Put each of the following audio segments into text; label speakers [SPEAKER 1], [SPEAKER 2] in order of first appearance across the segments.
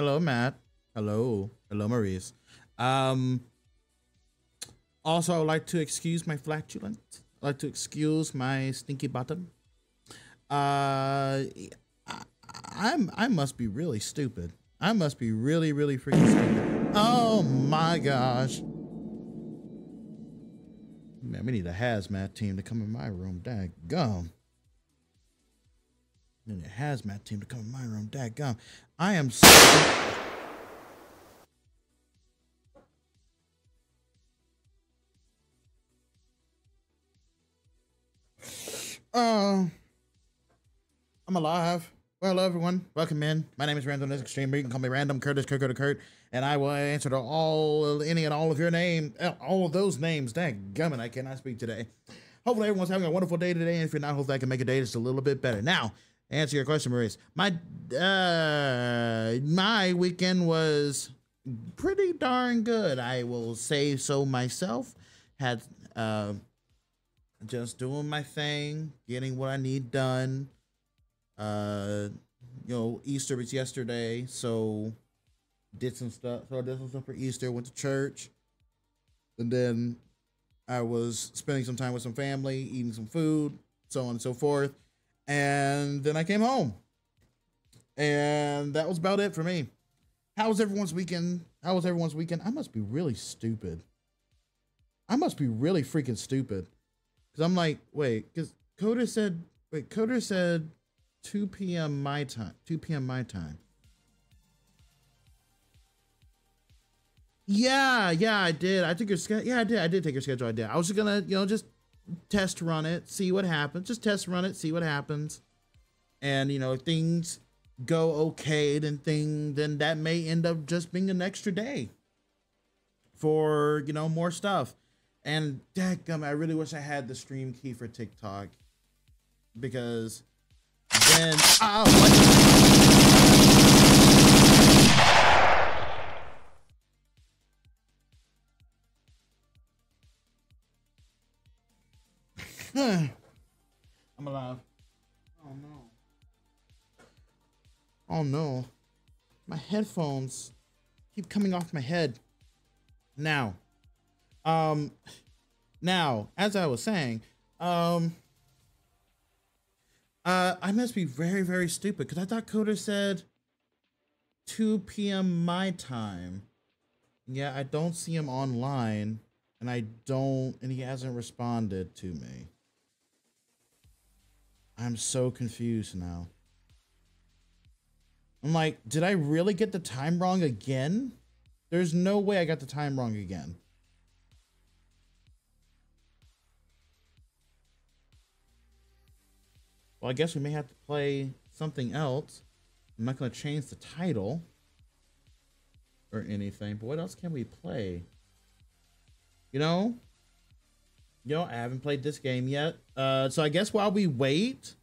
[SPEAKER 1] Hello, Matt. Hello, hello, Maurice. Um, also, I would like to excuse my flatulence. I'd like to excuse my stinky bottom. Uh, I'm I must be really stupid. I must be really, really freaking stupid. Oh my gosh. Man, we need a hazmat team to come in my room. Dang gum. Need a hazmat team to come in my room. Dag gum. I am so. Uh, I'm alive. Well, hello everyone. Welcome in. My name is Randomness Extreme. You can call me Random Curtis Kurt Kurt Kurt, and I will answer to all any and all of your name, uh, all of those names. Dang gummit, I cannot speak today. Hopefully everyone's having a wonderful day today, and if you're not, hopefully I can make a day just a little bit better. Now, answer your question, Maurice. My uh, my weekend was pretty darn good. I will say so myself. Had uh, just doing my thing, getting what I need done. Uh, you know, Easter was yesterday, so did some stuff. So I did some stuff for Easter. Went to church, and then I was spending some time with some family, eating some food, so on and so forth. And then I came home, and that was about it for me. How was everyone's weekend? How was everyone's weekend? I must be really stupid. I must be really freaking stupid. Cause I'm like, wait, because Coder said, wait, Coder said 2 p.m. my time. 2 p.m. my time. Yeah, yeah, I did. I took your schedule. Yeah, I did. I did take your schedule. I did. I was just gonna, you know, just test run it, see what happens. Just test run it, see what happens. And you know, if things go okay, then thing, then that may end up just being an extra day for you know more stuff. And dadgum, I really wish I had the stream key for TikTok because then oh, Oh no. My headphones keep coming off my head. Now, um, now, as I was saying, um, uh, I must be very, very stupid because I thought Coder said 2 p.m. my time. Yeah, I don't see him online, and I don't, and he hasn't responded to me. I'm so confused now. I'm like, did I really get the time wrong again? There's no way I got the time wrong again. Well, I guess we may have to play something else. I'm not going to change the title or anything, but what else can we play? You know? You know, I haven't played this game yet. Uh, so I guess while we wait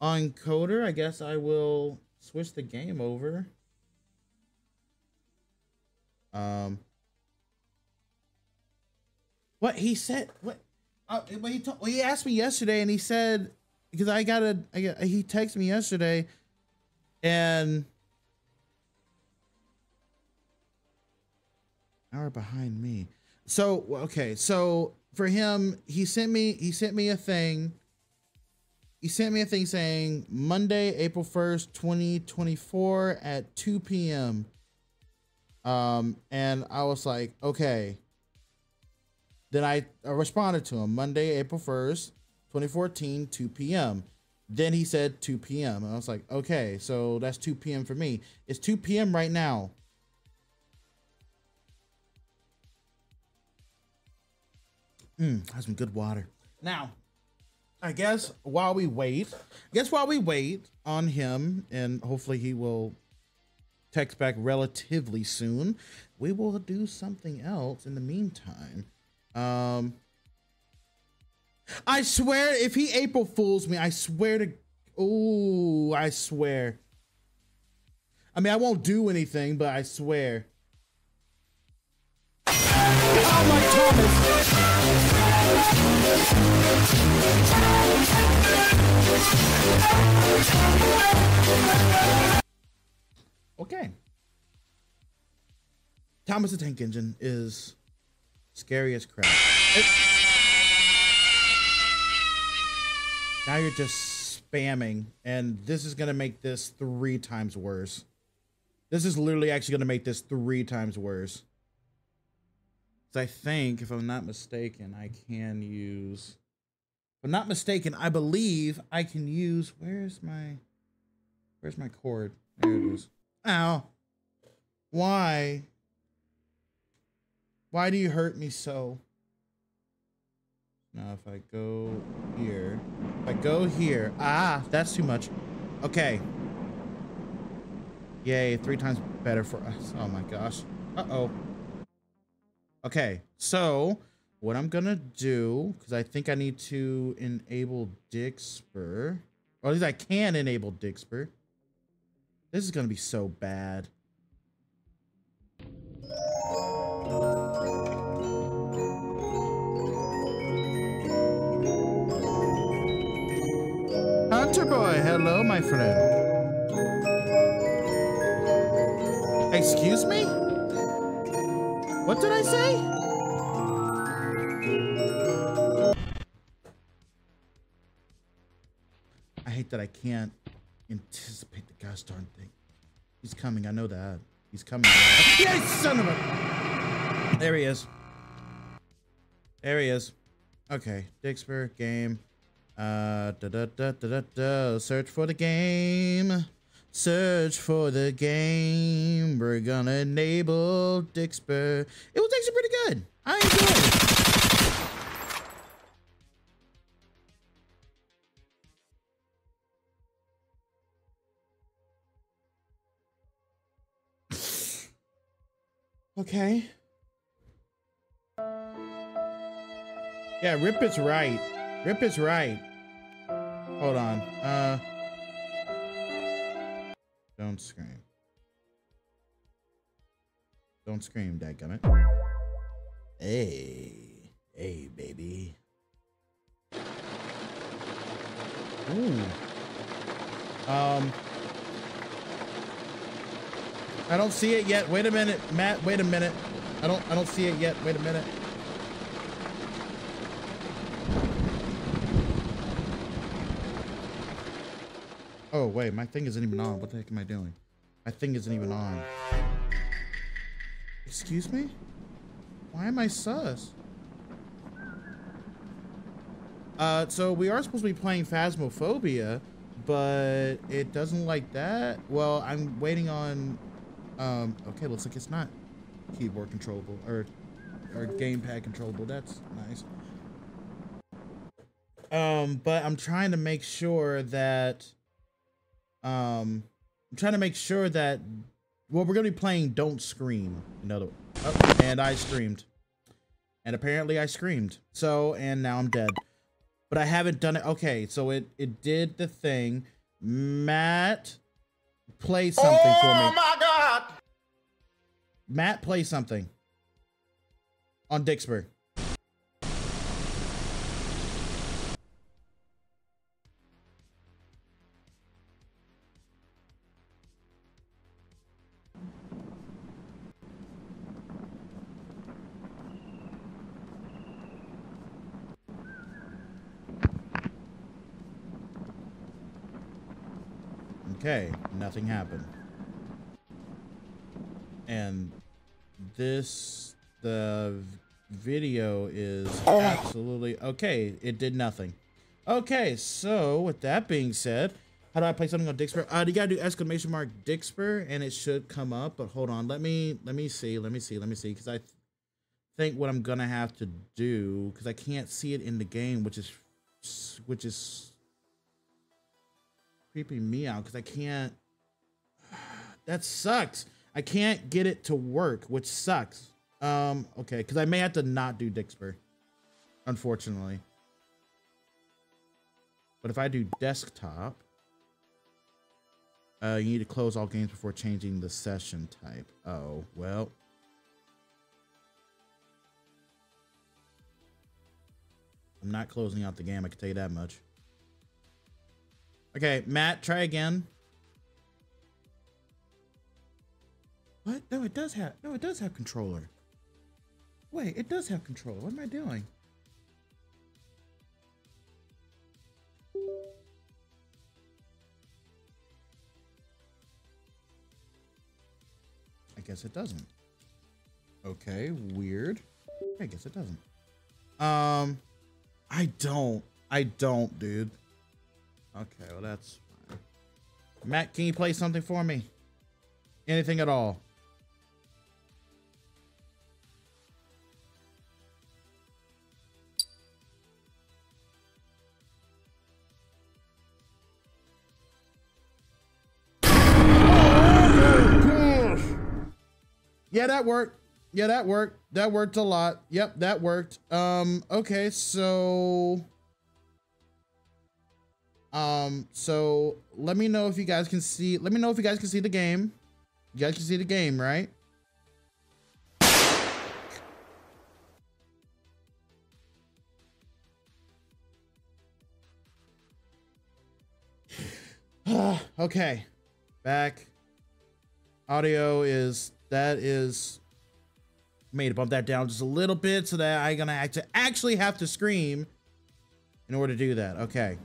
[SPEAKER 1] on Coder, I guess I will switch the game over. Um, what he said? What? Uh, well, he told, well, he asked me yesterday, and he said because I got a, I got, he texted me yesterday, and hour behind me. So okay, so for him, he sent me he sent me a thing. He sent me a thing saying Monday, April first, twenty twenty four at two p.m. Um, and I was like, okay. Then I, I responded to him Monday, April 1st, 2014, 2 p.m. Then he said 2 p.m. And I was like, okay, so that's 2 p.m. for me. It's 2 p.m. right now. Mm, has some good water. Now, I guess while we wait, I guess while we wait on him, and hopefully he will text back relatively soon, we will do something else in the meantime. Um, I swear, if he April Fools me, I swear to, oh, I swear. I mean, I won't do anything, but I swear. Oh! Okay. Thomas the Tank Engine is scary as crap. Now you're just spamming, and this is gonna make this three times worse. This is literally actually gonna make this three times worse. 'Cause I think, if I'm not mistaken, I can use. I'm not mistaken, I believe I can use. Where's my? Where's my cord? There it is. Ow. Why? Why do you hurt me so? Now, if I go here, if I go here, ah, that's too much. Okay. Yay, three times better for us. Oh my gosh. Uh-oh. Okay, so what I'm gonna do, because I think I need to enable Dixper, or at least I can enable Dixper. This is gonna be so bad. Hunter boy, hello, my friend. Excuse me? What did I say? Hate that I can't anticipate the gosh darn thing. He's coming, I know that. He's coming. Yes, son of a... There he is. There he is. Okay, Dixper, game. Uh, da da da da da da. Search for the game. Search for the game. We're gonna enable Dixper. It was actually pretty good. I enjoyed it. Okay. Yeah, Rip is right. Rip is right. Hold on. Uh Don't scream. Don't scream, dadgummit. Hey. Hey, baby. Ooh. Um I don't see it yet. Wait a minute, Matt. Wait a minute. I don't. I don't see it yet. Wait a minute. Oh wait, my thing isn't even on. What the heck am I doing? My thing isn't even on. Excuse me? Why am I sus? Uh, so we are supposed to be playing Phasmophobia, but it doesn't like that. Well, I'm waiting on um, okay, looks like it's not keyboard controllable or or gamepad controllable. That's nice. Um, but I'm trying to make sure that um I'm trying to make sure that well we're gonna be playing Don't Scream. Another oh, and I screamed. And apparently I screamed. So and now I'm dead. But I haven't done it. Okay, so it it did the thing. Matt play something
[SPEAKER 2] oh
[SPEAKER 1] for me. Matt, play something on Dixper. Okay, nothing happened. And this the video is absolutely okay it did nothing. Okay so with that being said how do i play something on dixper? Uh you gotta do exclamation mark dixper and it should come up but hold on let me let me see let me see let me see because i th think what i'm gonna have to do because i can't see it in the game which is which is creeping me out because i can't that sucks I can't get it to work, which sucks. Um, okay, because I may have to not do Dixper, unfortunately. But if I do desktop, uh, you need to close all games before changing the session type. Oh, well. I'm not closing out the game, I can tell you that much. Okay, Matt, try again. What? No, it does have. No, it does have controller. Wait, it does have controller. What am I doing? I guess it doesn't. Okay, weird. I guess it doesn't. Um, I don't. I don't, dude. Okay, well that's fine. Matt, can you play something for me? Anything at all? Yeah, that worked. Yeah, that worked. That worked a lot. Yep, that worked. Um, okay, so um, so let me know if you guys can see let me know if you guys can see the game. You guys can see the game, right? okay. Back. Audio is that is made to bump that down just a little bit so that I'm gonna act actually have to scream in order to do that. Okay.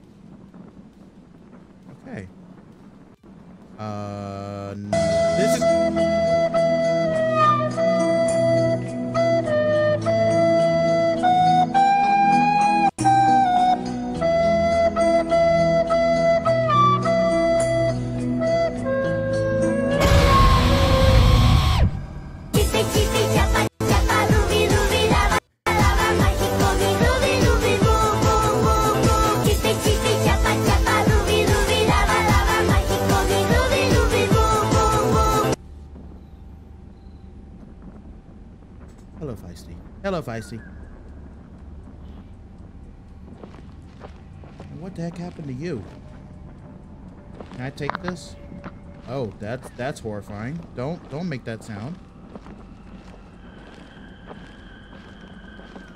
[SPEAKER 1] Okay. Uh, this is. Hello, Feisty. What the heck happened to you? Can I take this? Oh, that's that's horrifying. Don't don't make that sound.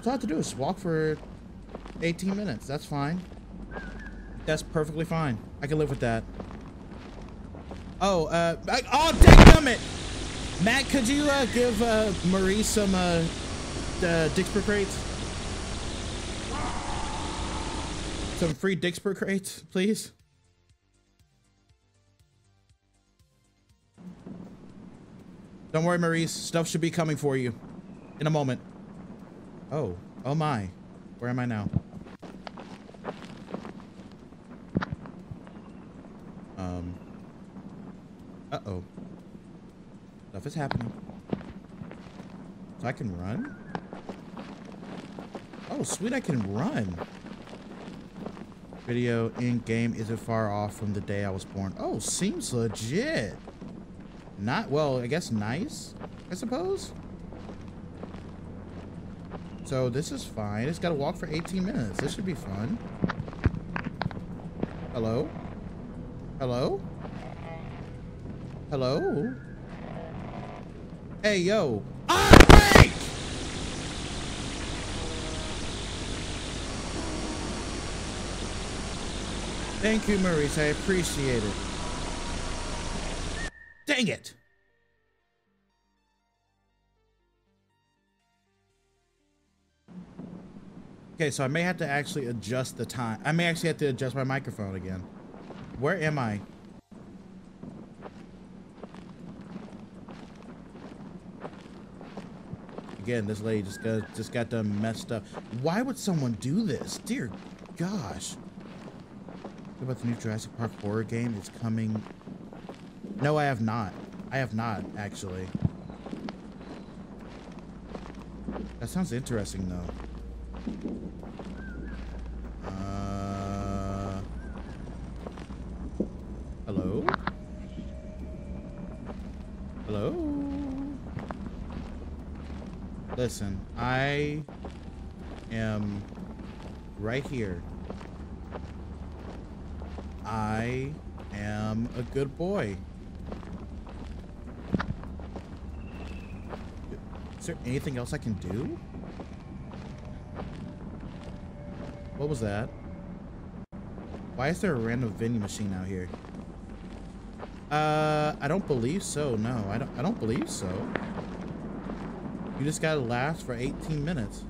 [SPEAKER 1] All I have to do is walk for 18 minutes. That's fine. That's perfectly fine. I can live with that. Oh, uh, I, oh, it, Matt, could you uh, give uh, Marie some uh, uh, Dixper crates? Some free Dixper crates, please. Don't worry, Maurice. Stuff should be coming for you in a moment. Oh, oh my. Where am I now? Um. Uh-oh. Stuff is happening. So I can run? Oh, sweet, I can run. Video in game isn't far off from the day I was born. Oh, seems legit. Not, well, I guess nice, I suppose. So this is fine. It's got to walk for 18 minutes. This should be fun. Hello? Hello? Hello? Hey, yo. Thank you, Maurice. I appreciate it. Dang it! Okay, so I may have to actually adjust the time. I may actually have to adjust my microphone again. Where am I? Again, this lady just got just got done messed up. Why would someone do this? Dear gosh. About the new Jurassic Park horror game? It's coming. No, I have not. I have not, actually. That sounds interesting, though. Uh, hello? Hello? Listen, I am right here. I am a good boy. Is there anything else I can do? What was that? Why is there a random vending machine out here? Uh, I don't believe so. No, I don't. I don't believe so. You just gotta last for 18 minutes.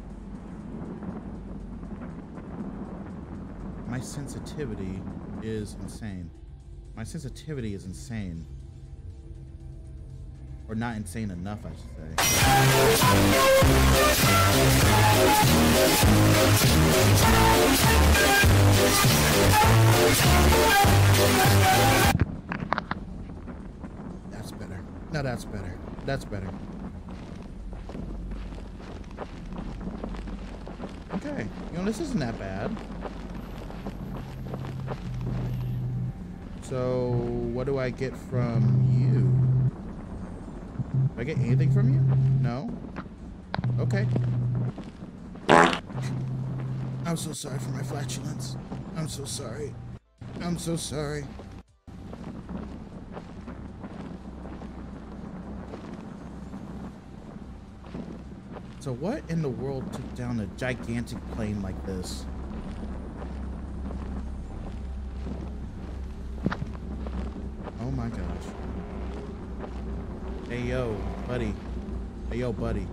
[SPEAKER 1] My sensitivity is insane. My sensitivity is insane. Or not insane enough, I should say. That's better. No, that's better. That's better. Okay. You know, this isn't that bad. So, what do I get from you? Do I get anything from you? No? Okay. I'm so sorry for my flatulence. I'm so sorry. I'm so sorry. So what in the world took down a gigantic plane like this? Oh my gosh. Hey yo, buddy. Hey yo, buddy.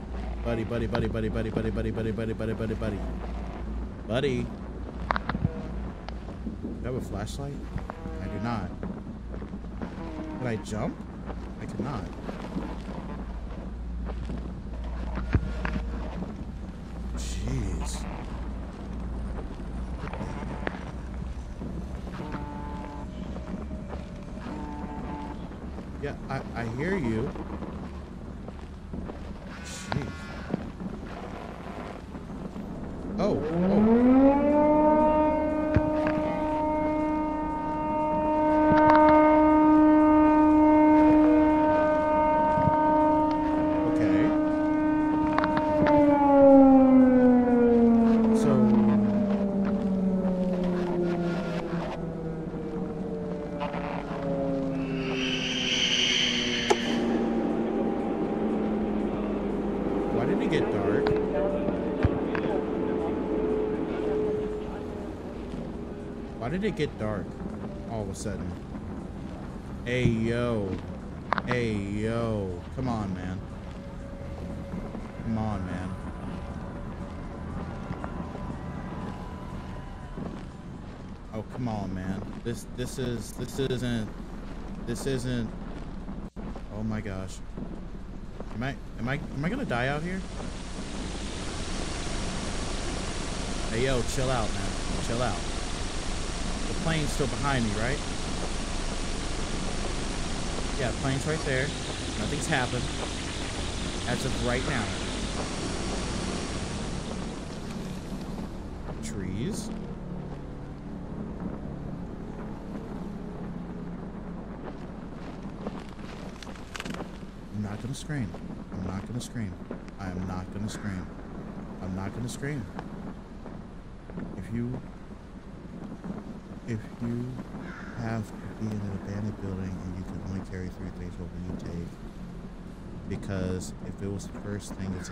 [SPEAKER 1] Buddy, buddy, buddy, buddy, buddy, buddy, buddy, buddy, buddy, buddy, buddy, buddy. Buddy. Do you have a flashlight? I do not. Can I jump? I cannot. Jeez. Yeah, I, I hear you. Jeez. Oh, oh. Okay. So. Why did it get dark? Why did it get dark all of a sudden? Hey, yo. Hey, yo. Come on, man. Come on, man. Oh, come on, man. This this is this isn't this isn't Oh my gosh. Am I am I am I gonna die out here? Hey yo, chill out, man. Chill out. Plane's still behind me, right? Yeah, plane's right there. Nothing's happened. As of right now. Trees. I'm not gonna scream. I'm not gonna scream. I am not gonna scream. I'm not gonna scream. If you if you have to be in an abandoned building and you can only carry three things, what will you take? Because if it was the first thing, it's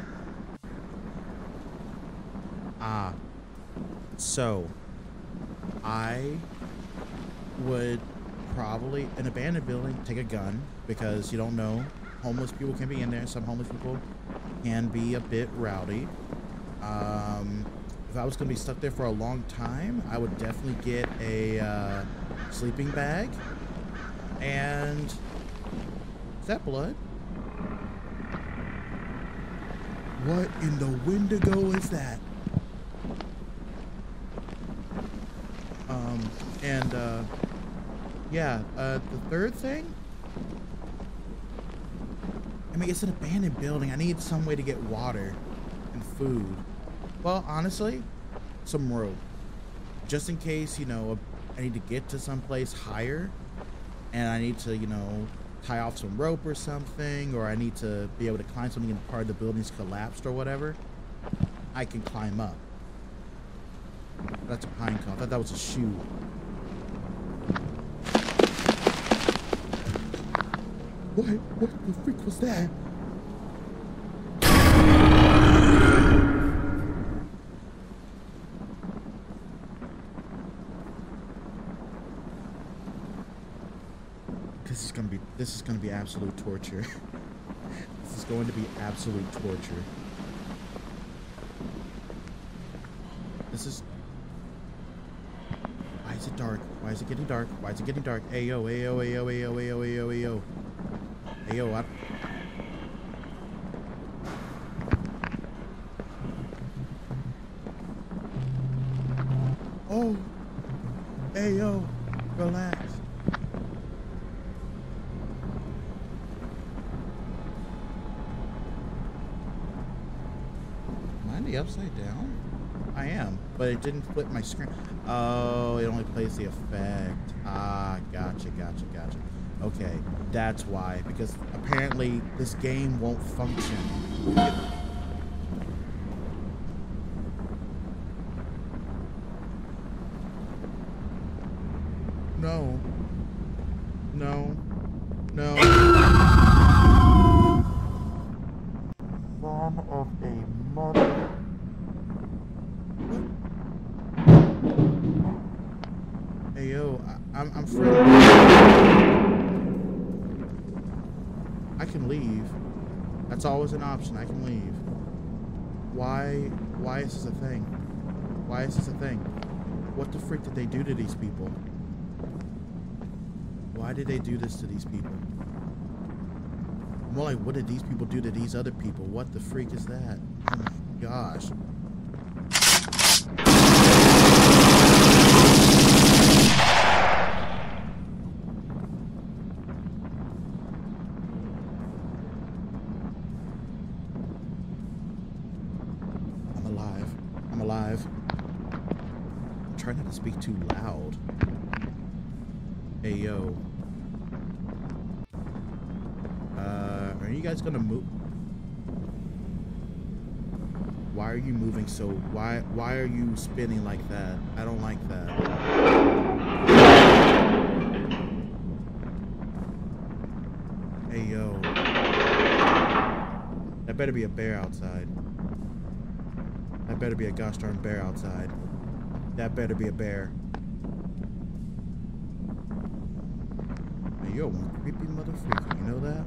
[SPEAKER 1] ah. So, I would probably an abandoned building take a gun because you don't know homeless people can be in there. Some homeless people can be a bit rowdy. Um, if I was gonna be stuck there for a long time, I would definitely get a uh, sleeping bag. And is that blood? What in the Wendigo is that? Um, and uh, yeah, uh, the third thing. I mean, it's an abandoned building. I need some way to get water and food. Well, honestly, some rope. Just in case, you know, I need to get to someplace higher and I need to, you know, tie off some rope or something, or I need to be able to climb something and part of the building's collapsed or whatever, I can climb up. That's a pine cone. I thought that was a shoe. What? What the freak was that? This is going to be absolute torture. this is going to be absolute torture. This is. Why is it dark? Why is it getting dark? Why is it getting dark? Ayo, ayo, ayo, ayo, ayo, ayo, ayo. Ayo, I. Oh. Ayo. Relax. Am I in the upside down? I am, but it didn't flip my screen. Oh, it only plays the effect. Ah, gotcha, gotcha, gotcha. Okay, that's why. Because apparently this game won't function. No. No. No. Son of a mother. Hey yo, I, I'm I'm friendly. I can leave. That's always an option. I can leave. Why why is this a thing? Why is this a thing? What the freak did they do to these people? Why did they do this to these people? More like, what did these people do to these other people? What the freak is that? Oh gosh. I'm alive. I'm alive. I'm trying not to speak too loud. Hey yo. Uh, are you guys gonna move? Moving so? Why why are you spinning like that? I don't like that. Hey yo. That better be a bear outside. That better be a gosh darn bear outside. That better be a bear. Hey, you're creepy motherfucker, you know that?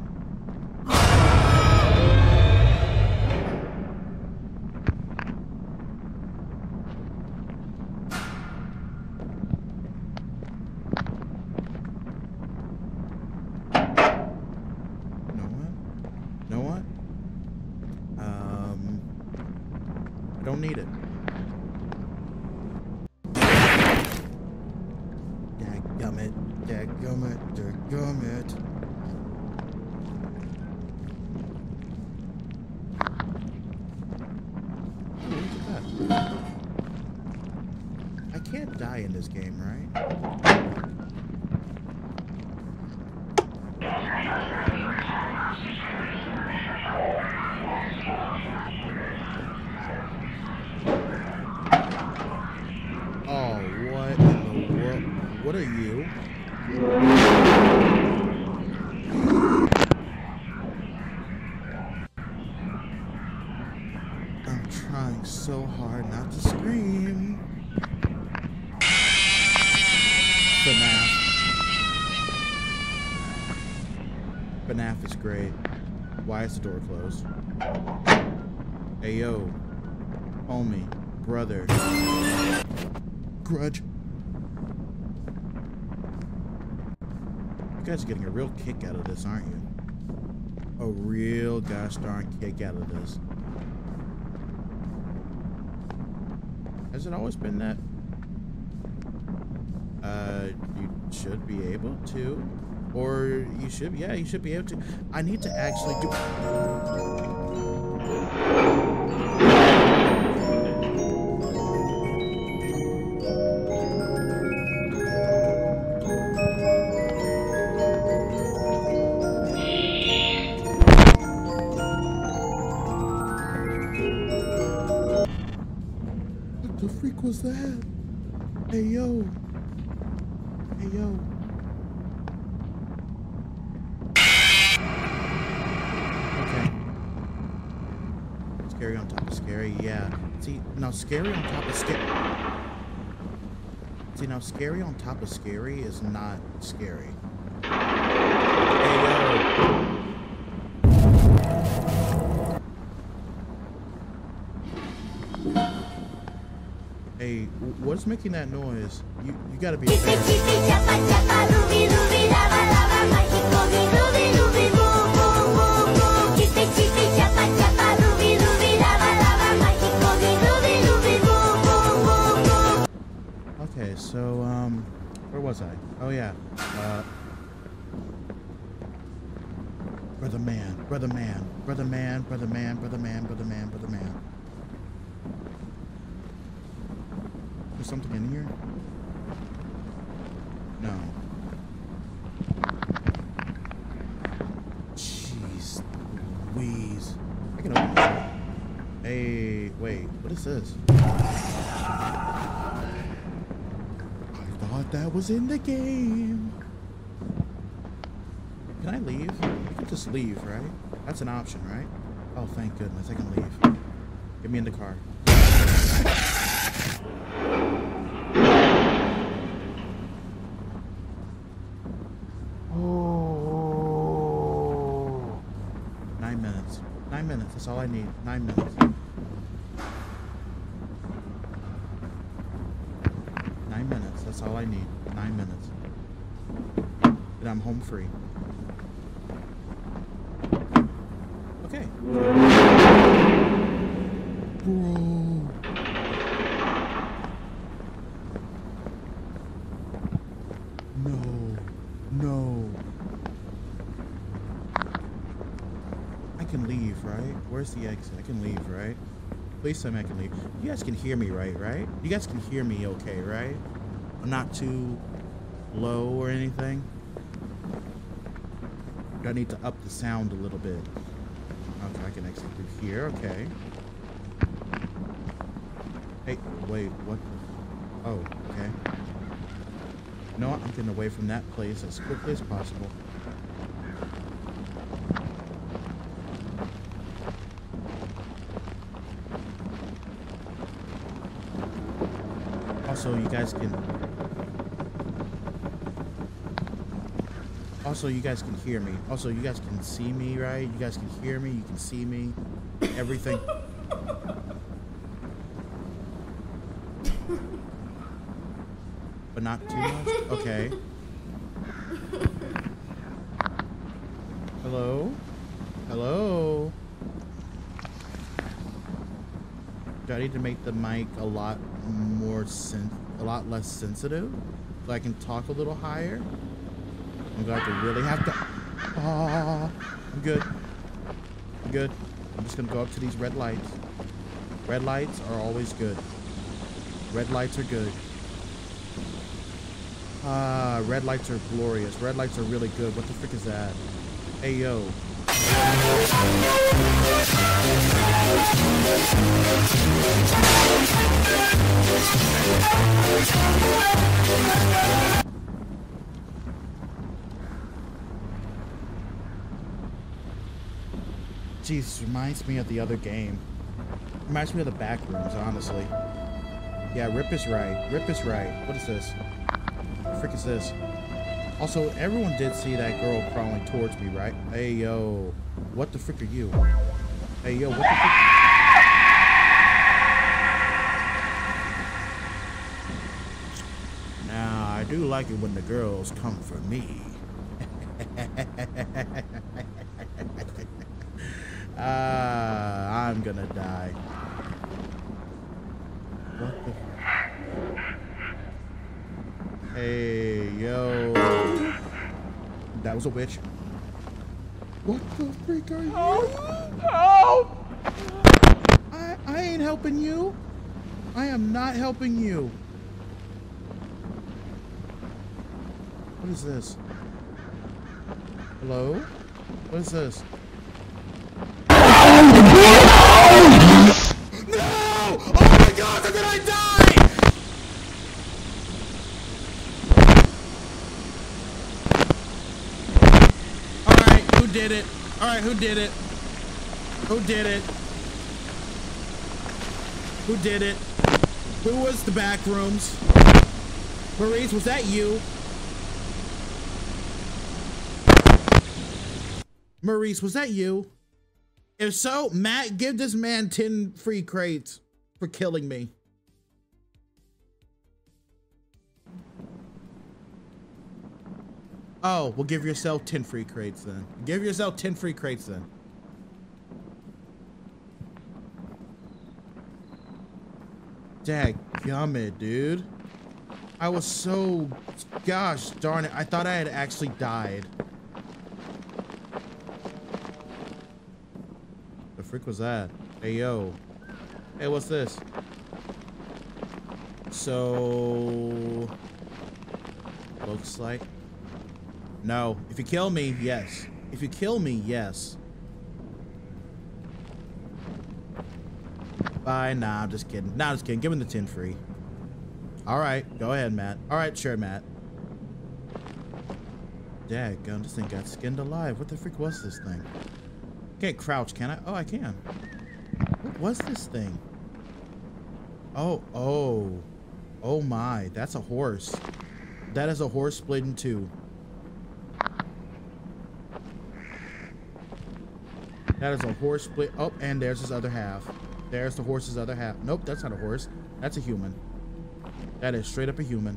[SPEAKER 1] Don't need it. Look at that. I can't die in this game, right? Oh, what in the world? What are you? I'm trying so hard not to scream. FNAF. FNAF is great. Why is the door closed? Hey yo, homie, brother. Grudge. You guys are getting a real kick out of this, aren't you? A real gosh darn kick out of this. Has it always been that? Uh, you should be able to. Or you should, yeah, you should be able to. I need to actually do. What the freak was that? Hey yo. Hey yo. Okay. Scary on top of scary, yeah. See, now scary on top of scary. See, now scary on top of scary is not scary. Hey Hey, what's making that noise? You you gotta be. Brother man, brother man, brother man, brother man, brother man, brother man. There's something in here. No. Jeez, Louise. I can open this. Hey, wait, what is this? I thought that was in the game. Can I leave? Can just leave, right? That's an option, right? Oh, thank goodness. I can leave. Get me in the car. Oh. Nine minutes. Nine minutes. That's all I need. Nine minutes. Nine minutes. That's all I need. Nine minutes. And I'm home free. Okay. Bro. No. No. I can leave, right? Where's the exit? I can leave, right? Please tell me I can leave. You guys can hear me, right? Right? You guys can hear me okay, right? I'm not too low or anything. I need to up the sound a little bit? Okay, I can exit through here. Okay. Hey, wait, what? the- Oh, okay. You know what? I'm getting away from that place as quickly as possible. Also, you guys can. Also, you guys can hear me. Also, you guys can see me, right? You guys can hear me. You can see me. Everything. but not too much. Okay. Hello. Hello. Need to make the mic a lot more sen- a lot less sensitive, so I can talk a little higher? I'm going to really have to. Ah, I'm good. I'm good. I'm just gonna go up to these red lights. Red lights are always good. Red lights are good. Ah, red lights are glorious. Red lights are really good. What the frick is that? Hey yo. Jeez, reminds me of the other game. Reminds me of the back rooms, honestly. Yeah, Rip is right. Rip is right. What is this? What the frick is this? Also, everyone did see that girl crawling towards me, right? Hey, yo. What the frick are you? Hey, yo, what the? Now, I do like it when the girls come for me. Ah, I'm gonna die. What the? Hey, yo. That was a witch. What the freak are you? I, I ain't helping you. I am not helping you. What is this? Hello? What is this? No! Oh my god, how did I die? Alright, who did it? Alright, who did it? Who did it? Who did it? Who was the back rooms? Maurice, was that you? Maurice, was that you? If so, Matt, give this man 10 free crates for killing me. Oh, well, give yourself 10 free crates then. Give yourself 10 free crates then. Dadgummit, dude. I was so... Gosh darn it. I thought I had actually died. The freak was that? Hey, yo. Hey, what's this? So... Looks like... No. If you kill me, yes. If you kill me, yes. Bye. Nah, I'm just kidding. Nah, I'm just kidding. Give him the tin free. All right. Go ahead, Matt. All right, sure, Matt. Daggone, um, this thing got skinned alive. What the freak was this thing? Can't crouch, can I? Oh, I can. What was this thing? Oh, oh. Oh my, that's a horse. That is a horse split in two. That is a horse split. Oh, and there's his other half. There's the horse's other half. Nope, that's not a horse. That's a human. That is straight up a human.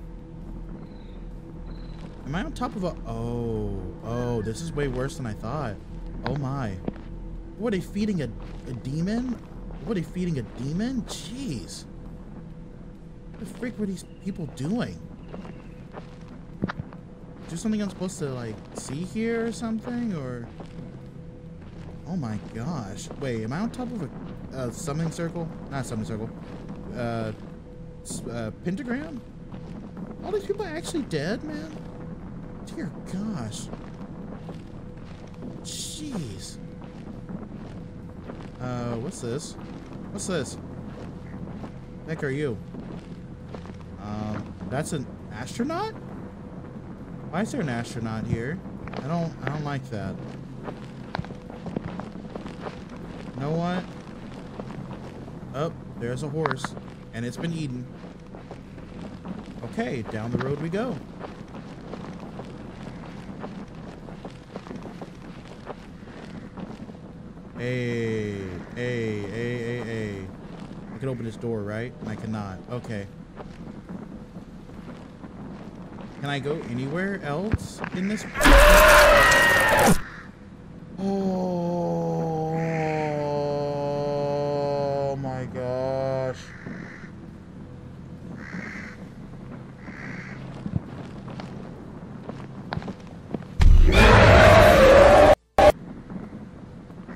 [SPEAKER 1] Am I on top of a... Oh. Oh, this is way worse than I thought. Oh my. What, are they feeding a, a demon? What, are they feeding a demon? Jeez. What the freak were these people doing? Is there something I'm supposed to, like, see here or something? Or... Oh my gosh. Wait, am I on top of a, a summoning circle? Not summoning circle. Uh, uh, pentagram? All these people are actually dead, man? Dear gosh. Jeez. Uh, what's this? What's this? Heck are you? Um, that's an astronaut? Why is there an astronaut here? I don't, I don't like that. You know what? There's a horse. And it's been eaten. Okay, down the road we go. Hey, hey, hey, hey, hey. I can open this door, right? And I cannot. Okay. Can I go anywhere else in this? Oh my gosh.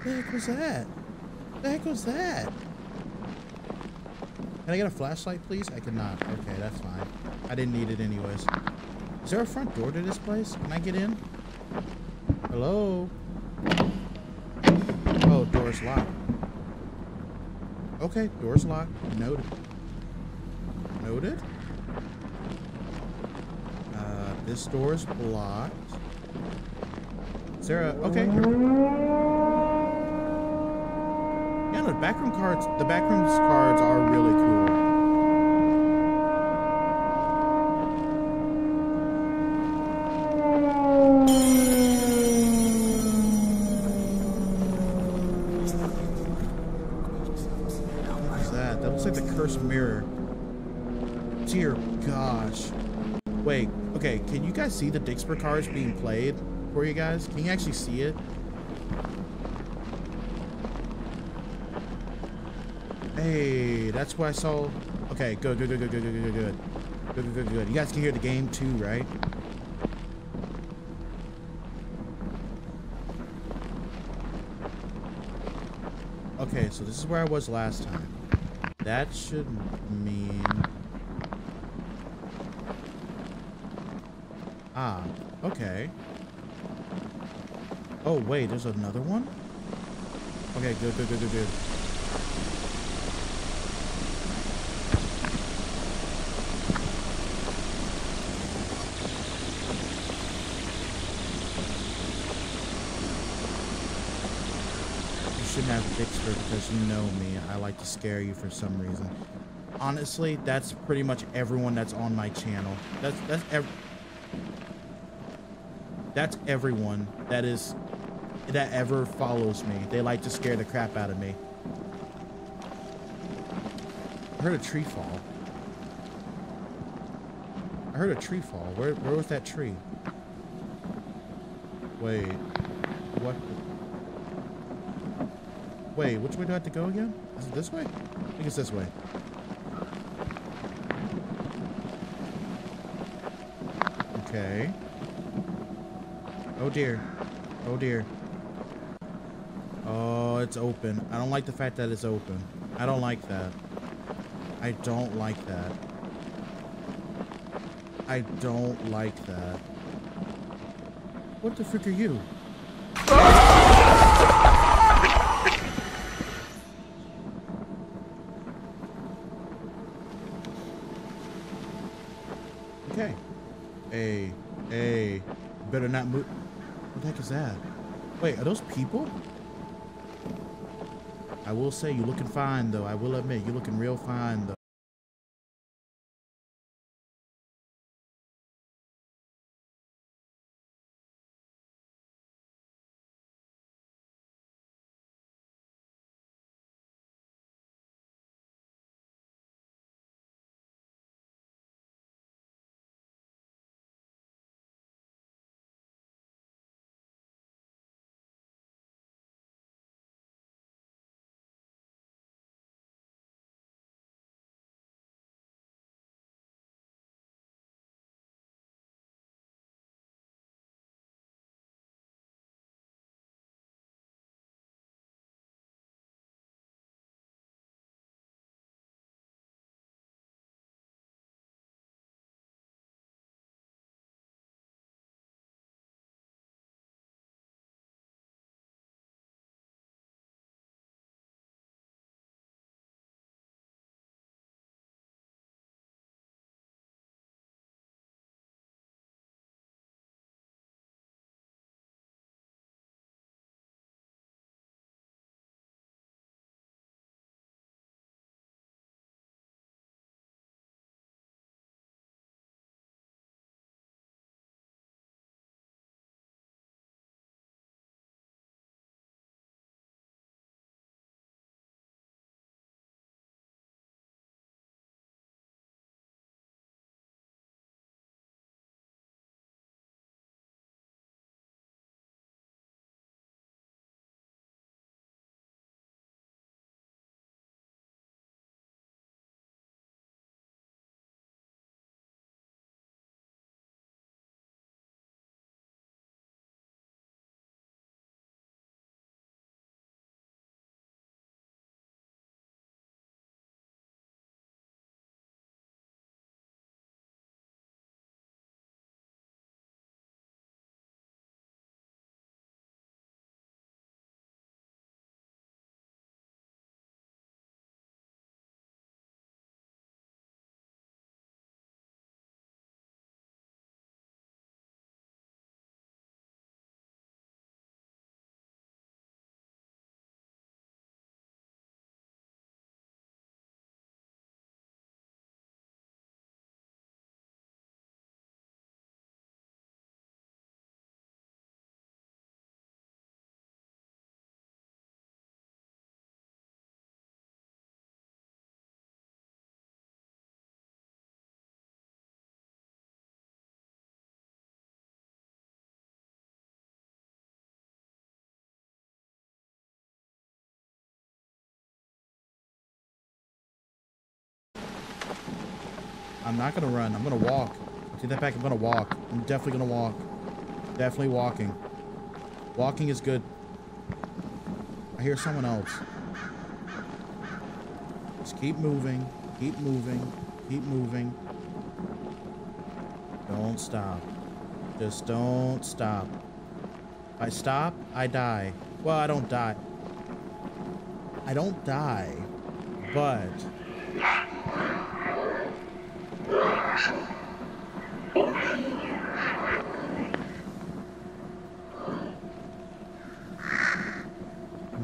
[SPEAKER 1] The heck was that? The heck that? Can I get a flashlight, please? I cannot. Okay, that's fine. I didn't need it anyways. Is there a front door to this place? Can I get in? Hello? Oh, door's locked. Okay, door's locked. Noted. Noted. Uh, this door's blocked. A... Okay. No, the backroom cards... The backrooms cards are really cool. What is that? That looks like the cursed mirror. Dear gosh. Wait, okay, can you guys see the Dixper cards being played for you guys? Can you actually see it? Hey, that's what I saw. Okay, good, good, good, good, good, good, good. Good, good, good, good. You guys can hear the game too, right? Okay, so this is where I was last time. That should mean... Ah, okay. Oh, wait, there's another one? Okay, good, good, good, good, good. You Dixper because you know me. I like to scare you for some reason. Honestly, that's pretty much everyone that's on my channel. That's that's ev that's everyone that is that ever follows me. They like to scare the crap out of me. I heard a tree fall. I heard a tree fall. Where where was that tree? Wait. What? Wait, which way do I have to go again? Is it this way? I think it's this way. Okay. Oh dear. Oh dear. Oh, it's open. I don't like the fact that it's open. I don't like that. I don't like that. I don't like that. What the frick are you? Not move. What the heck is that? Wait, are those people? I will say you're looking fine though. I will admit you're looking real fine though. I'm not gonna run. I'm gonna walk. Take that back. I'm gonna walk. I'm definitely gonna walk. Definitely walking. Walking is good. I hear someone else. Just keep moving. Keep moving. Keep moving. Don't stop. Just don't stop. If I stop, I die. Well, I don't die. I don't die, but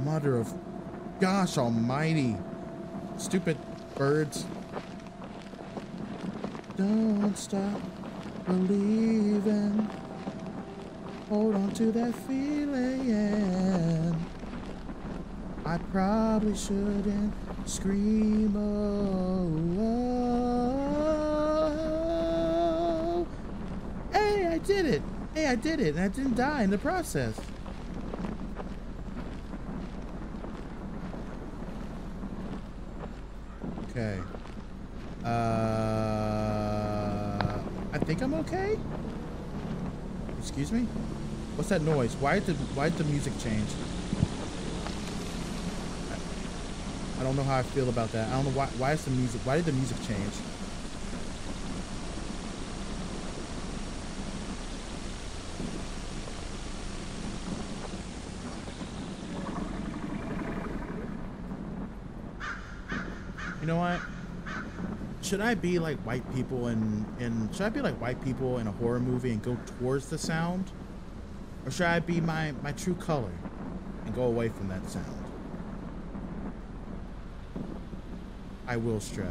[SPEAKER 1] Mother of gosh almighty. Stupid birds. Don't stop believing. hold on to that feeling. I probably shouldn't scream. Oh, oh. I did it, and I didn't die in the process. Okay. Uh, I think I'm okay. Excuse me. What's that noise? Why did why did the music change? I, don't know how I feel about that. I don't know why. Why is the music? Why did the music change? You know what? Should I be like white people in in should I be like white people in a horror movie and go towards the sound? Or should I be my my true color and go away from that sound? I will stretch.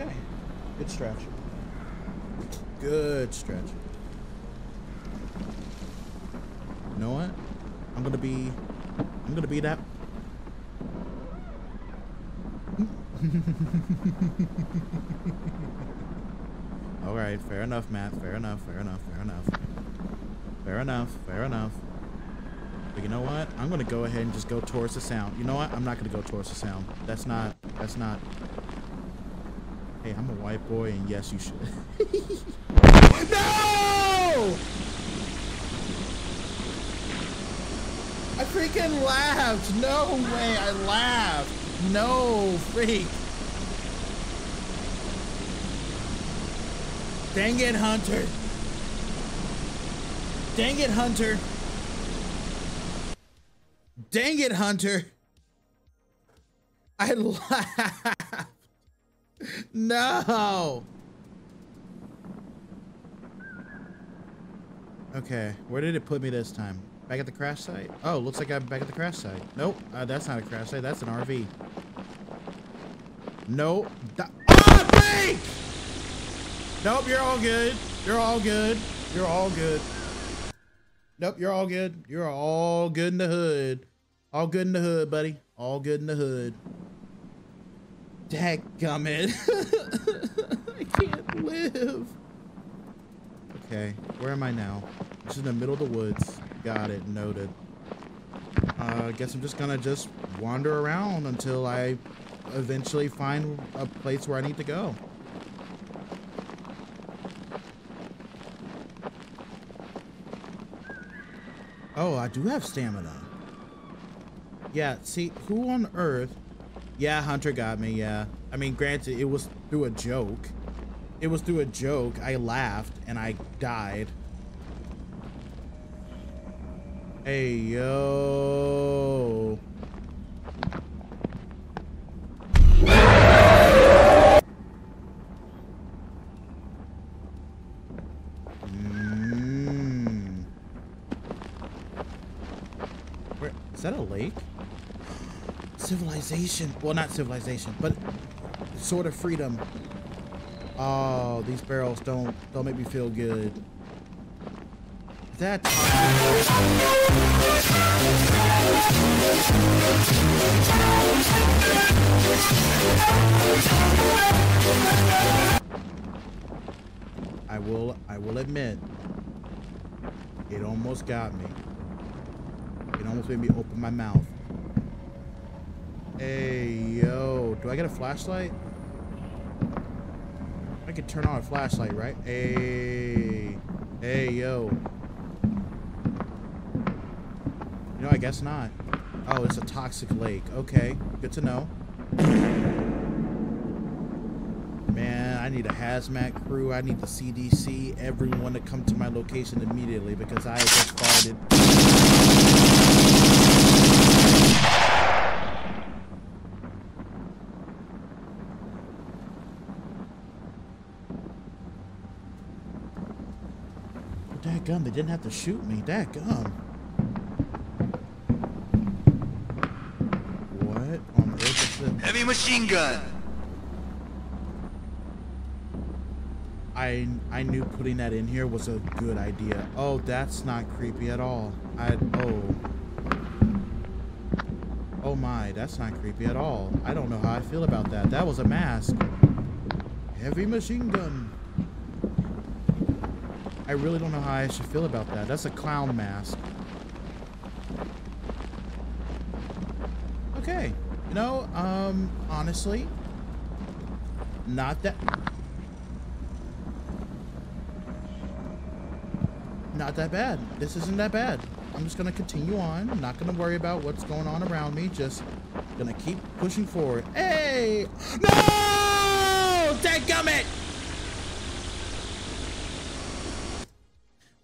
[SPEAKER 1] Okay. Good stretch. Good stretch. You know what? I'm gonna be. I'm gonna be that. All right, fair enough, Matt. Fair enough. Fair enough. Fair enough. Fair enough. Fair enough. But you know what? I'm gonna go ahead and just go towards the sound. You know what? I'm not gonna go towards the sound. That's not. That's not. Hey, I'm a white boy, and yes, you should. no! I freaking laughed. No way, I laughed. No, freak. Dang it, Hunter. Dang it, Hunter. Dang it, Hunter. I laughed. No. Okay, where did it put me this time? Back at the crash site? Oh, looks like I'm back at the crash site. Nope, uh, that's not a crash site. That's an RV. Nope. Freak! Nope, you're all good. You're all good. You're all good. Nope, you're all good. You're all good in the hood. All good in the hood, buddy. All good in the hood. Dadgummit. I can't live. Okay, where am I now? Just in the middle of the woods. Got it, noted. Uh, I guess I'm just gonna just wander around until I eventually find a place where I need to go. Oh, I do have stamina. Yeah, see, who on earth? Yeah, Hunter got me, yeah. I mean, granted, it was through a joke. It was through a joke. I laughed and I died. Hey, yo. Mm. Where, is that a lake? Civilization. Well, not civilization, but sort of freedom. Oh, these barrels don't don't make me feel good. That I will I will admit it almost got me. It almost made me open my mouth. Hey yo, do I get a flashlight? I could turn on a flashlight, right? Hey, hey, yo. Know, I guess not. Oh, it's a toxic lake. Okay, good to know. Man, I need a hazmat crew. I need the CDC, everyone to come to my location immediately because I just farted. That gum, they didn't have to shoot me. That gum.
[SPEAKER 3] Machine gun.
[SPEAKER 1] I I knew putting that in here was a good idea. Oh, that's not creepy at all. I oh. Oh my, that's not creepy at all. I don't know how I feel about that. That was a mask. Heavy machine gun. I really don't know how I should feel about that. That's a clown mask. Okay. You know, um, honestly, not that not that bad. This isn't that bad. I'm just gonna continue on. I'm not gonna worry about what's going on around me. Just gonna keep pushing forward. Hey! No! Dadgummit!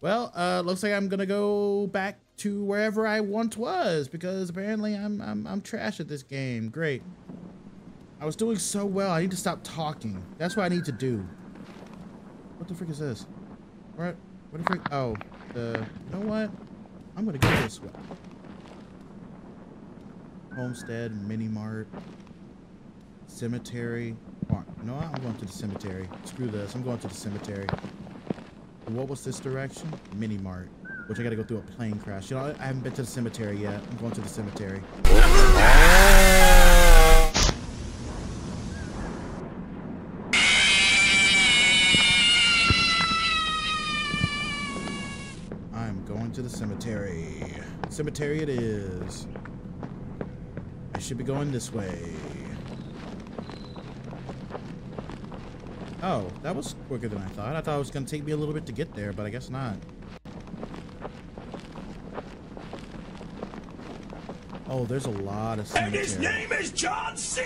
[SPEAKER 1] Well, uh, looks like I'm gonna go back to wherever I once was because apparently I'm I'm I'm trash at this game. Great. I was doing so well. I need to stop talking. That's what I need to do. What the frick is this? Where? What the frick? Oh, the. You know what? I'm gonna go this way. Homestead, mini mart, cemetery. Know what? I'm going to the cemetery. Screw this. I'm going to the cemetery. What was this direction? Mini mart. Which I gotta go through a plane crash. You know, I haven't been to the cemetery yet. I'm going to the cemetery. Cemetery it is. I should be going this way. Oh, that was quicker than I thought. I thought it was going to take me a little bit to get there, but I guess not. Oh, there's a lot of
[SPEAKER 4] And his
[SPEAKER 1] cemetery.
[SPEAKER 4] name is John C.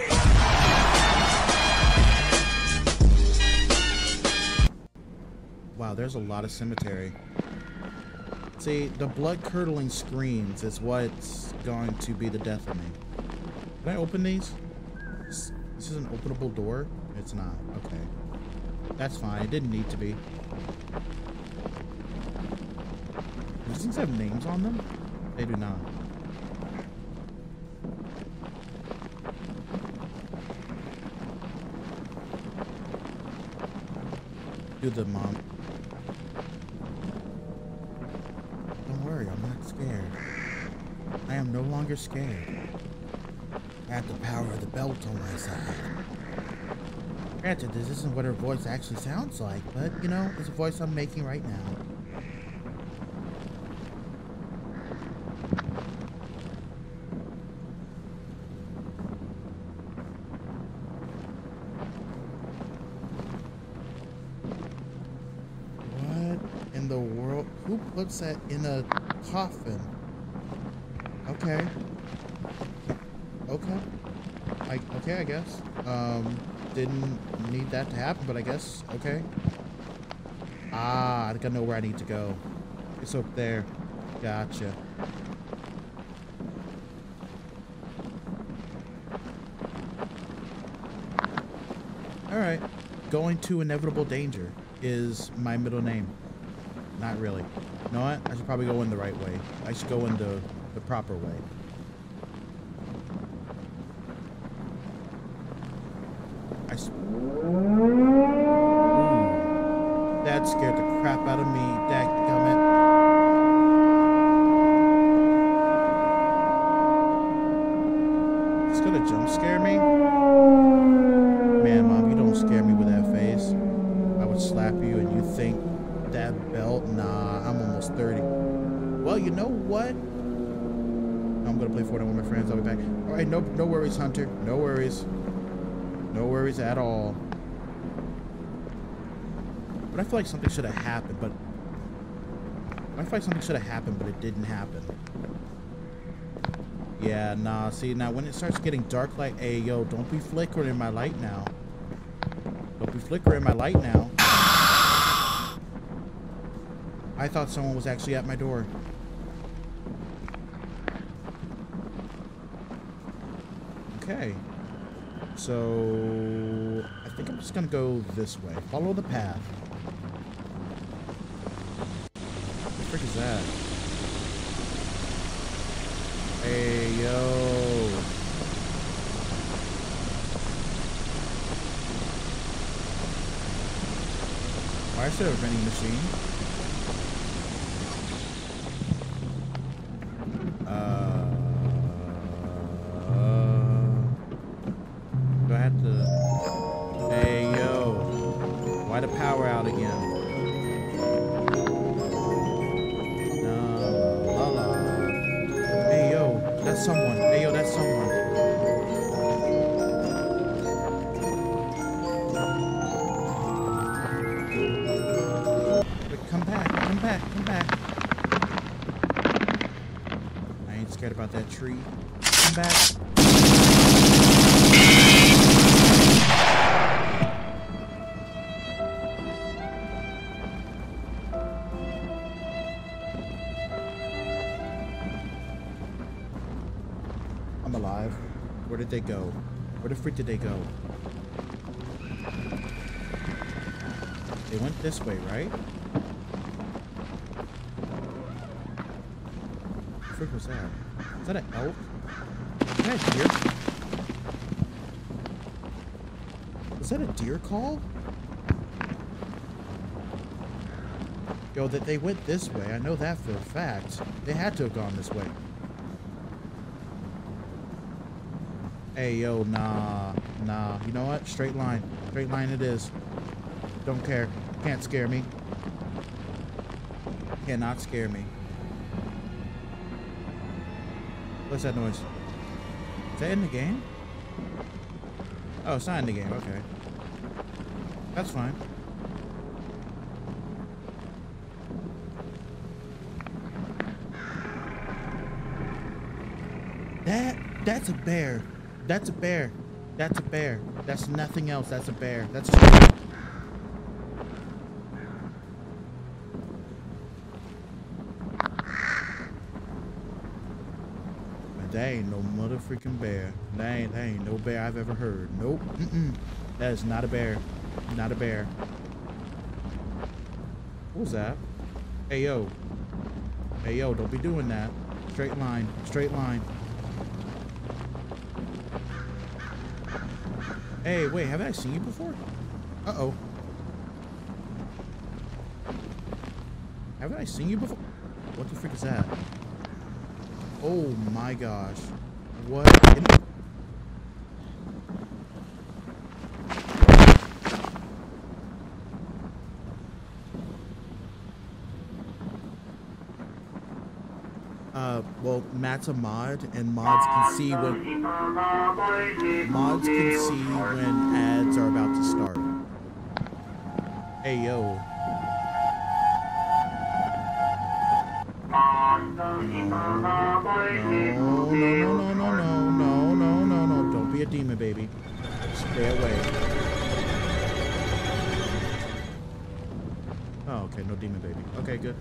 [SPEAKER 1] Wow, there's a lot of cemetery. See, the blood curdling screams is what's going to be the death of me. Can I open these? This is an openable door? It's not. Okay. That's fine. It didn't need to be. Do these things have names on them? They do not. Do the mom. Longer scared. I have the power of the belt on my side. Granted, this isn't what her voice actually sounds like, but you know, it's a voice I'm making right now. What in the world? Who puts that in a coffin? Okay. Okay. I okay, I guess. Um, didn't need that to happen, but I guess okay. Ah, I I know where I need to go. It's up there. Gotcha. All right. Going to inevitable danger is my middle name. Not really. You know what? I should probably go in the right way. I should go in the, the proper way. Ooh. Hmm. That scared the crap out of me. Dadgummit. It's gonna jump scare me. Man, mom, you don't scare me with that face. I would slap you and you think that belt? Nah, I'm almost 30. Well, you know what? I'm gonna play Fortnite with my friends. I'll be back. All right, no, no worries, Hunter. No worries. No worries at all. But I feel like something should have happened, but I feel like something should have happened, but it didn't happen. Yeah, nah. See, now when it starts getting dark, like, hey, yo, don't be flickering in my light now. Don't be flickering my light now. I thought someone was actually at my door. Okay. So I think I'm just going to go this way. Follow the path. What the frick is that? Hey, yo. Why is there a vending machine. They go? Where the frick did they go? They went this way, right? The frick was that? Is that an elk? Is that a deer? Was that a deer call? Yo, that they went this way. I know that for a fact. They had to have gone this way. Hey, yo, nah, nah. You know what? Straight line. Straight line it is. Don't care. Can't scare me. Cannot scare me. What's that noise? Is that in the game? Oh, it's not in the game. Okay. That's fine. That that's a bear. That's a bear. That's a bear. That's nothing else. That's a bear. That's But that ain't no motherfucking bear. That ain't that ain't no bear I've ever heard. Nope. Mm-mm. That is not a bear. Not a bear. What was that? Hey yo. Hey yo, don't be doing that. Straight line. Straight line. Hey, wait, haven't I seen you before? Uh-oh. Haven't I seen you before? What the frick is that? Oh my gosh. What? in the- Uh, well, Matt's a mod, and mods can see when mods can see when ads are about to start. Hey yo. No, no, no, no, no, no, no, no, no, no. Don't be a demon, baby. Stay away. Oh, okay, no demon, baby. Okay, good.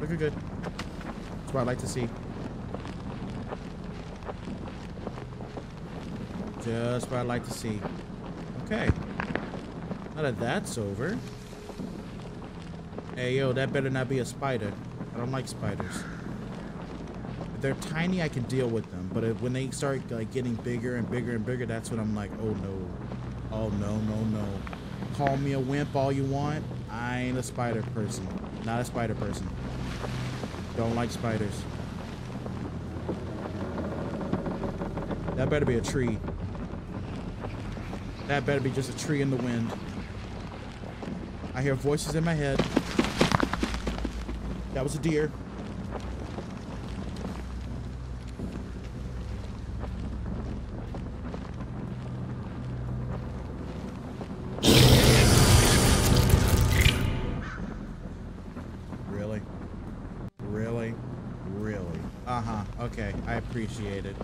[SPEAKER 1] Looking good. That's what I like to see. Just what I like to see. Okay. Now that that's over. Hey, yo, that better not be a spider. I don't like spiders. If they're tiny, I can deal with them. But if, when they start like getting bigger and bigger and bigger, that's when I'm like, oh no. Oh no, no, no. Call me a wimp all you want. I ain't a spider person. Not a spider person. Don't like spiders. That better be a tree. That better be just a tree in the wind. I hear voices in my head. That was a deer. Really? Really? Really? Uh-huh. Okay. I appreciate it.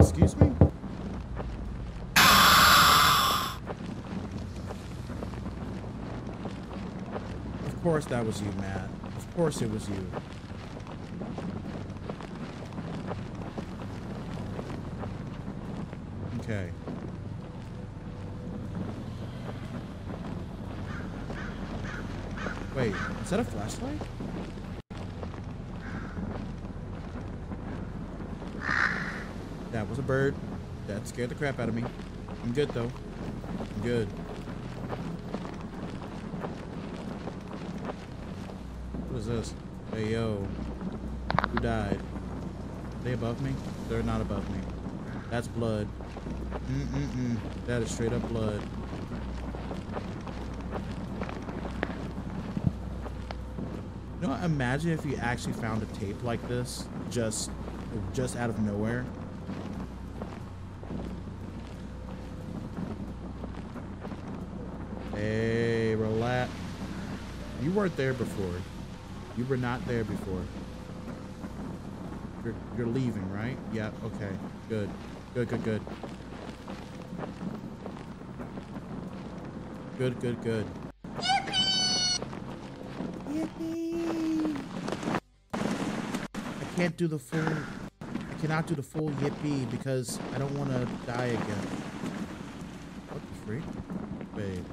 [SPEAKER 1] Excuse me? Of course that was you, Matt. Of course it was you. Okay. Wait, is that a flashlight? That was a bird. That scared the crap out of me. I'm good though. I'm Good. What is this? Hey, yo. Who died? Are they above me? They're not above me. That's blood. Mm-mm-mm. That is straight up blood. You know, imagine if you actually found a tape like this, just, just out of nowhere. Hey, relax. You weren't there before. You were not there before. You're, leaving, right? Yeah, okay. Good. Good, good, good. Good, good, good. Yippee! I can't do the full... I cannot do the full yippee because I don't want to die again. What the freak? Wait.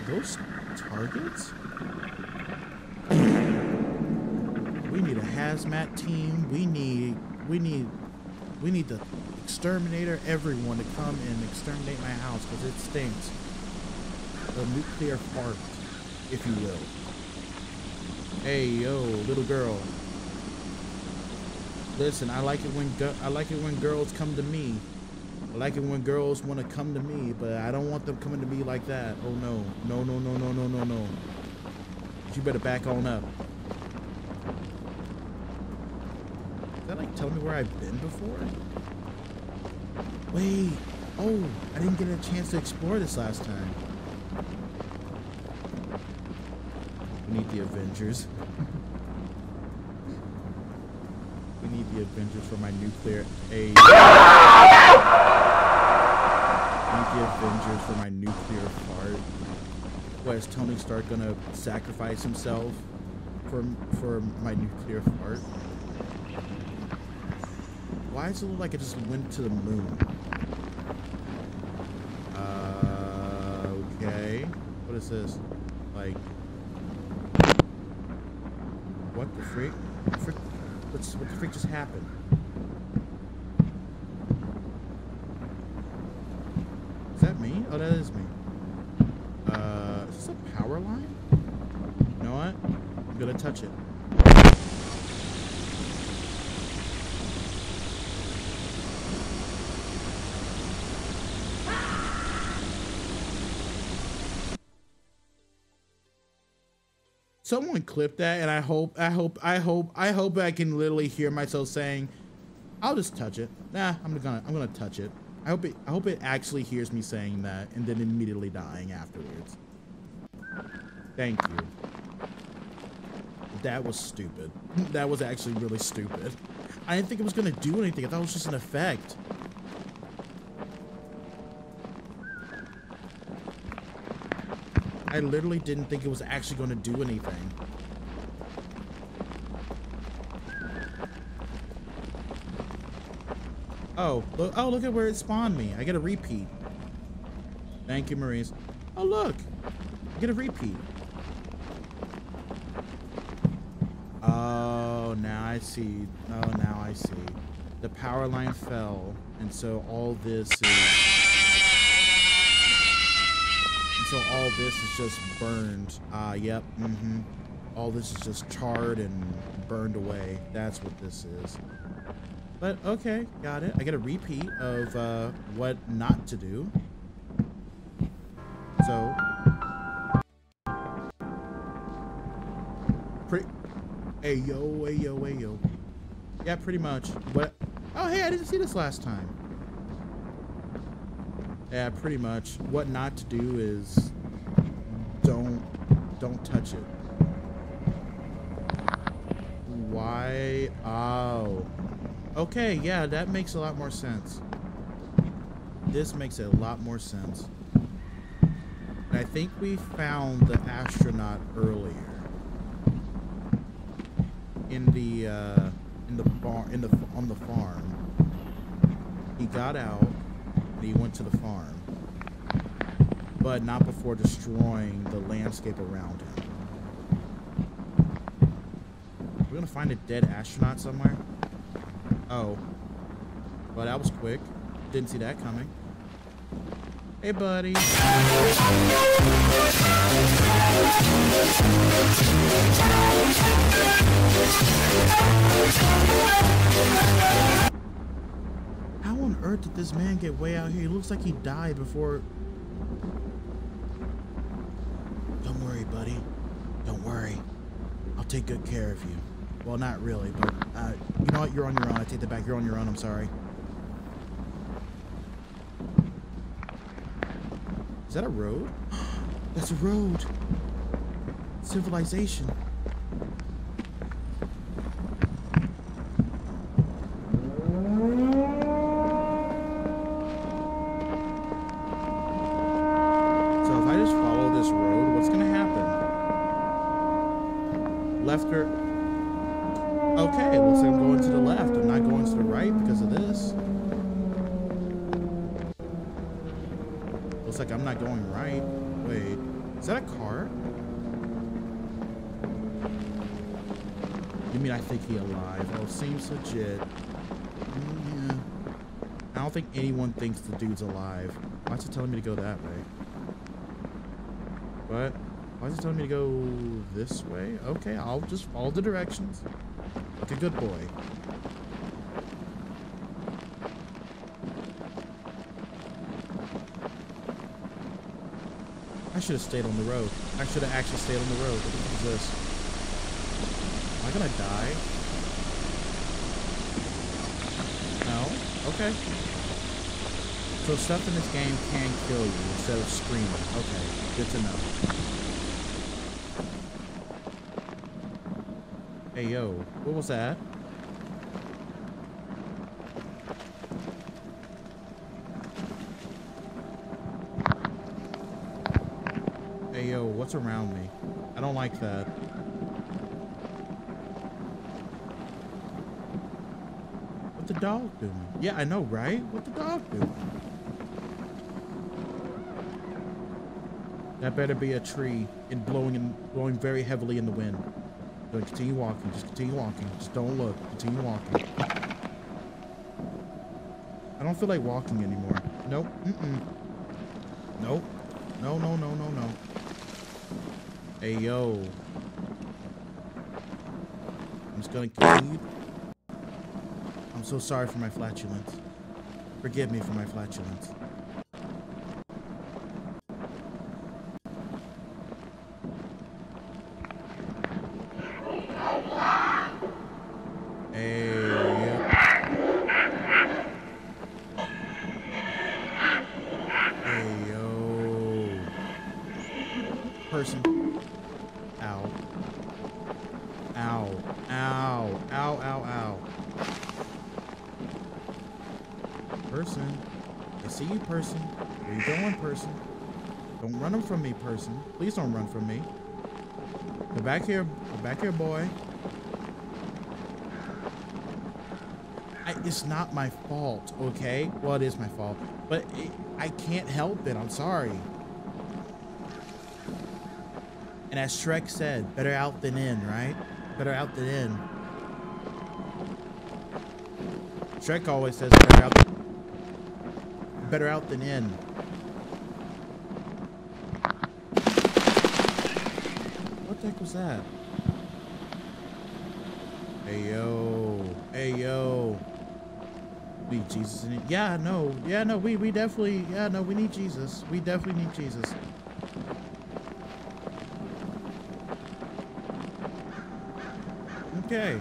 [SPEAKER 1] Are those targets? We need a hazmat team. We need we need we need the exterminator everyone to come and exterminate my house because it stinks. A nuclear fart, if you will. Hey yo, little girl. Listen, I like it when I like it when girls come to me. I like it when girls want to come to me, but I don't want them coming to me like that. Oh no. No, no, no, no, no, no, no. You better back on up. Is that like telling me where I've been before? Wait. Oh, I didn't get a chance to explore this last time. We need the Avengers. we need the Avengers for my nuclear aid. need the Avengers for my nuclear fart. What is Tony Stark gonna sacrifice himself for for my nuclear fart? Why does it look like it just went to the moon? Uh, okay. What is this? Like, what the freak? The frick? What's what the freak just happened? Is that me? Oh, that is me. Uh, is this a power line? You know what? I'm gonna touch it. Someone clip that, and I hope, I hope, I hope, I hope I can literally hear myself saying, "I'll just touch it." Nah, I'm gonna, I'm gonna touch it. I hope it, I hope it actually hears me saying that, and then immediately dying afterwards. Thank you. That was stupid. That was actually really stupid. I didn't think it was gonna do anything. I thought it was just an effect. I literally didn't think it was actually gonna do anything. Oh, look, oh, look at where it spawned me. I get a repeat. Thank you, Maurice. Oh, look. I get a repeat. Oh, now I see. Oh, now I see. The power line fell, and so all this is... So all this is just burned. Ah, yep, mm-hmm. All this is just charred and burned away. That's what this is. But okay, got it. I get a repeat of uh, what not to do. So, pretty. Hey yo, hey yo, hey yo. Yeah, pretty much. What? Oh hey, I didn't see this last time. Yeah, pretty much. What not to do is don't don't touch it. Why? Oh. Okay, yeah, that makes a lot more sense. This makes a lot more sense. And I think we found the astronaut earlier in the uh, in the bar in the on the farm. He got out and he went to the farm, but not before destroying the landscape around him. We're gonna find a dead astronaut somewhere. Oh. Well, that was quick. Didn't see that coming. Hey, buddy. Did this man get way out here? He looks like he died before. Don't worry, buddy. Don't worry. I'll take good care of you. Well, not really, but uh, you know what? You're on your own. I take that back. You're on your own. I'm sorry. Is that a road? That's a road. Civilization. So if I just follow this road, what's gonna happen? Left or Okay, looks like I'm going to the left. I'm not going to the right because of this. Looks like I'm not going right. Wait, is that a car? You mean I think he alive? Oh, seems legit. Yeah. I don't think anyone thinks the dude's alive. Why is it telling me to go that way? What? Why is it telling me to go this way? Okay, I'll just follow the directions. Like a good boy. I should have stayed on the road. I should have actually stayed on the road. What the this? Am I gonna die? No? Okay. So stuff in this game can kill you instead of screaming. Okay, good to know. Hey yo, what was that? Hey yo, what's around me? I don't like that. Dog doing? Yeah, I know, right? What the dog doing? That better be a tree and blowing and blowing very heavily in the wind. So continue walking. Just continue walking. Just don't look. Continue walking. I don't feel like walking anymore. Nope. Mm-mm. Nope. No, no, no, no, no. Hey, yo. I'm just gonna continue. I'm so sorry for my flatulence. Forgive me for my flatulence. Please don't run from me. Come back here. Come back here, boy. I, it's not my fault, okay? Well, it is my fault, but it, I can't help it. I'm sorry. And as Shrek said, better out than in, right? Better out than in. Shrek always says better out, better out than in. The heck was that? Hey yo, hey yo. We need Jesus in it. Yeah, no, yeah, no, we we definitely, yeah, no, we need Jesus. We definitely need Jesus. Okay.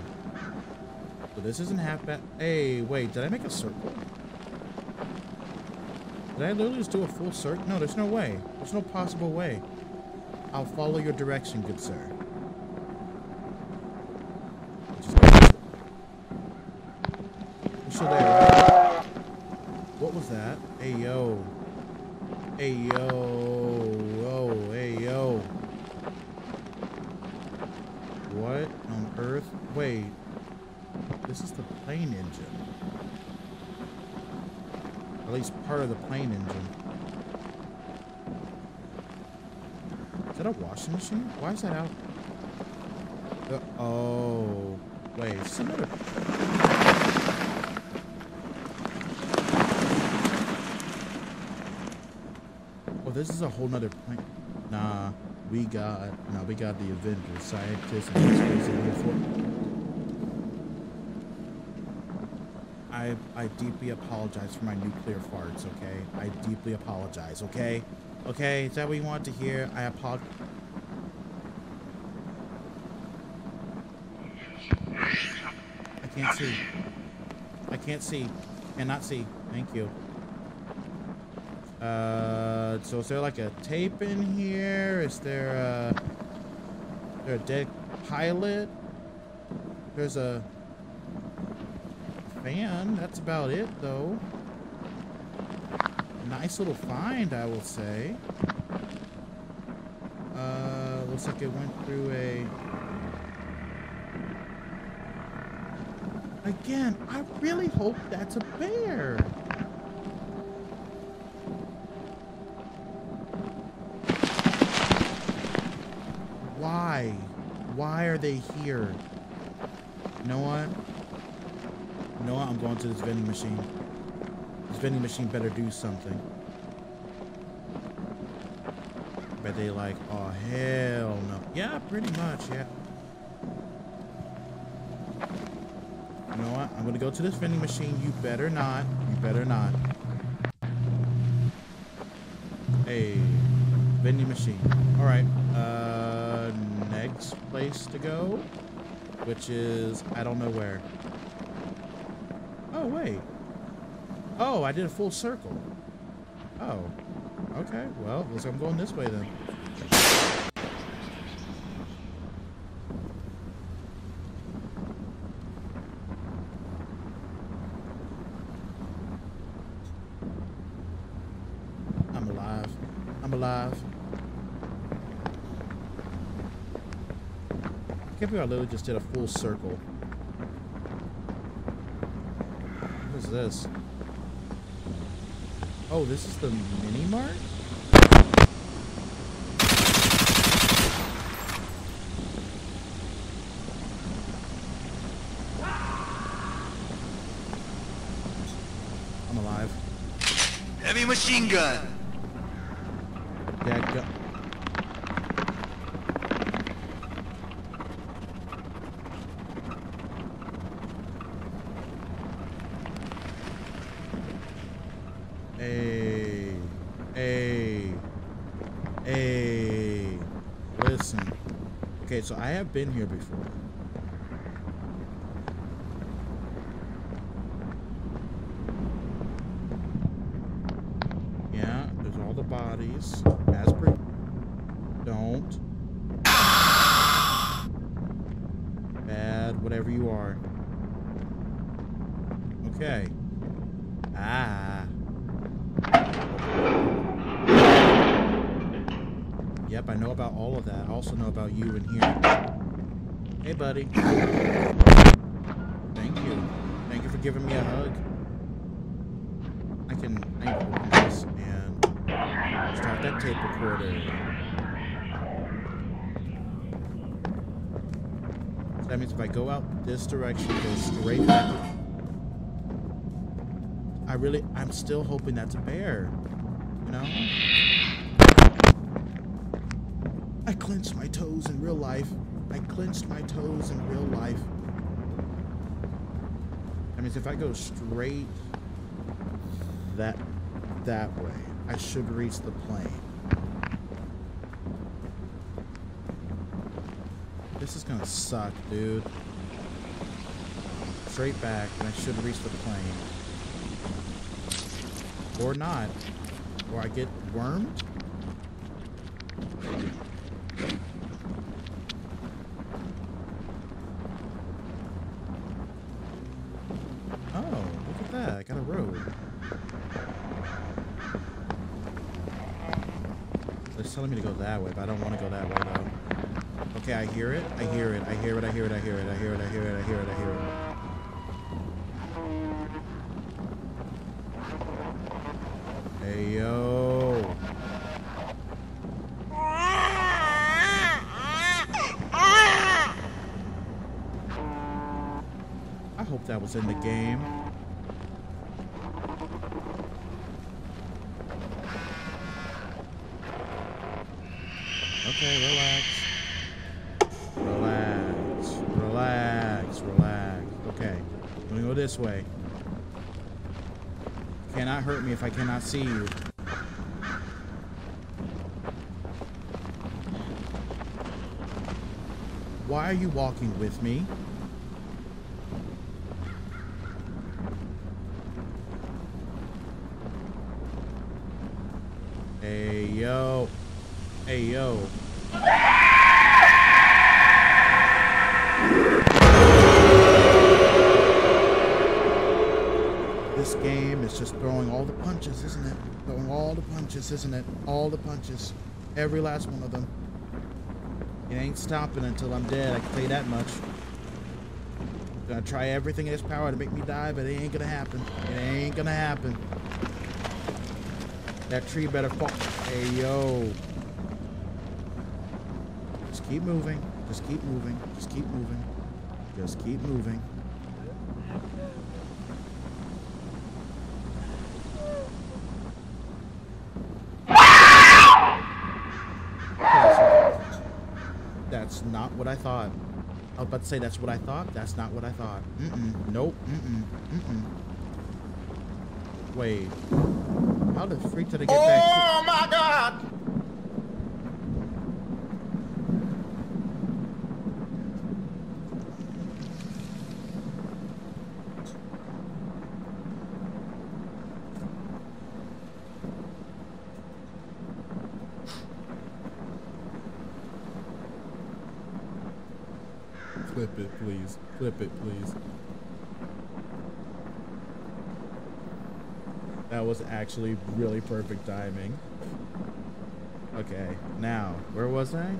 [SPEAKER 1] So this isn't half bad. Hey, wait, did I make a circle? Did I literally just do a full circle? No, there's no way. There's no possible way. I'll follow your direction, good sir. You're still there, right? What was that? Hey, yo. Hey, yo. Oh, hey, yo. What on earth? Wait. This is the plane engine. At least part of the plane engine. That a washing machine? Why is that out? Uh, oh. Wait, another... this is a whole nother planet. Nah, we got nah, we got the Avengers, scientists, and space Force. I I deeply apologize for my nuclear farts. Okay, I deeply apologize. Okay, okay, is that what you want to hear? I apologize. I can't see. I can't see. Cannot see. Thank you. Uh, so is there like a tape in here? Is there a, is there a dead pilot? There's a fan. That's about it, though. Nice little find, I will say. Uh, looks like it went through a. Again, I really hope that's a bear. Why? Why are they here? You know what? You know what? I'm going to this vending machine. Vending machine better do something. Bet they like, oh hell no. Yeah, pretty much, yeah. You know what? I'm gonna go to this vending machine. You better not. You better not. Hey, vending machine. All right. Uh, next place to go, which is I don't know where. Oh wait. I did a full circle. Oh. Okay. Well, looks like I'm going this way then. I'm alive. I'm alive. I can't believe I literally just did a full circle. What is this? Oh, this is the mini mart? I'm alive.
[SPEAKER 3] Heavy machine gun.
[SPEAKER 1] Dad, go. Hey, hey, hey. Listen. Okay, so I have been here before. Yeah, there's all the bodies. As per. Don't. Bad, whatever you are. Okay. Ah. Yep, I know about all of that. I also know about you in here. Hey, buddy. Thank you. Thank you for giving me a hug. I can, I can open this and start that tape recorder. So that means if I go out this direction, go straight back. I really, I'm still hoping that's a bear. You know? I clenched my toes in real life. I clenched my toes in real life. That means if I go straight that that way, I should reach the plane. This is gonna suck, dude. Straight back, and I should reach the plane. Or not. Or I get wormed? Oh, I got a road. It's telling me to go that way, but I don't want to go that way though. Okay, I hear it. I hear it. I hear it. I hear it. I hear it. I hear it. I hear it. I hear it. I hear it. Hey yo. I hope that was in the game. This way. Cannot hurt me if I cannot see you. Why are you walking with me? Every last one of them. It ain't stopping until I'm dead, I can tell you that much. Gonna try everything in its power to make me die, but it ain't gonna happen. It ain't gonna happen. That tree better fall. Hey, yo. Just keep moving. Just keep moving. Just keep moving. Just keep moving. Okay, so That's not what I thought. I was about to say that's what I thought. That's not what I thought. Mm-mm. Nope. Mm-mm. Mm-mm. Wait. How the freak did I get back?
[SPEAKER 4] Oh my god!
[SPEAKER 1] Flip it, Flip it, please. That was actually really perfect timing. Okay, now, where was I?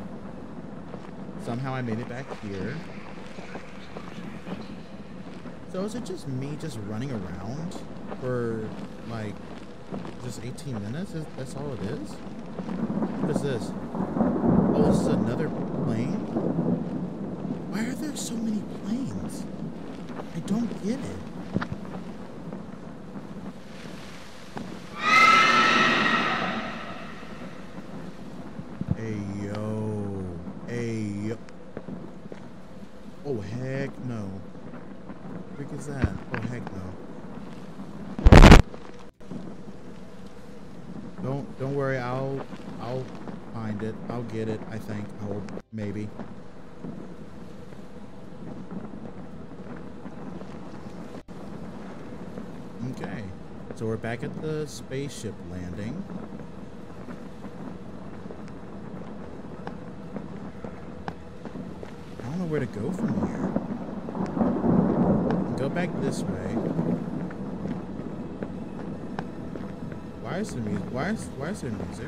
[SPEAKER 1] Somehow I made it back here. So is it just me just running around for like just 18 minutes? That's all it is? What is this? Oh, this is another plane? Are so many planes? I don't get it. Hey yo. Hey yo. Oh heck no. What the frick is that? Oh heck no. Don't don't worry, I'll I'll find it. I'll get it, I think. I hope maybe. Okay. So we're back at the spaceship landing. I don't know where to go from here. Go back this way. Why is there music? Why is why is there music?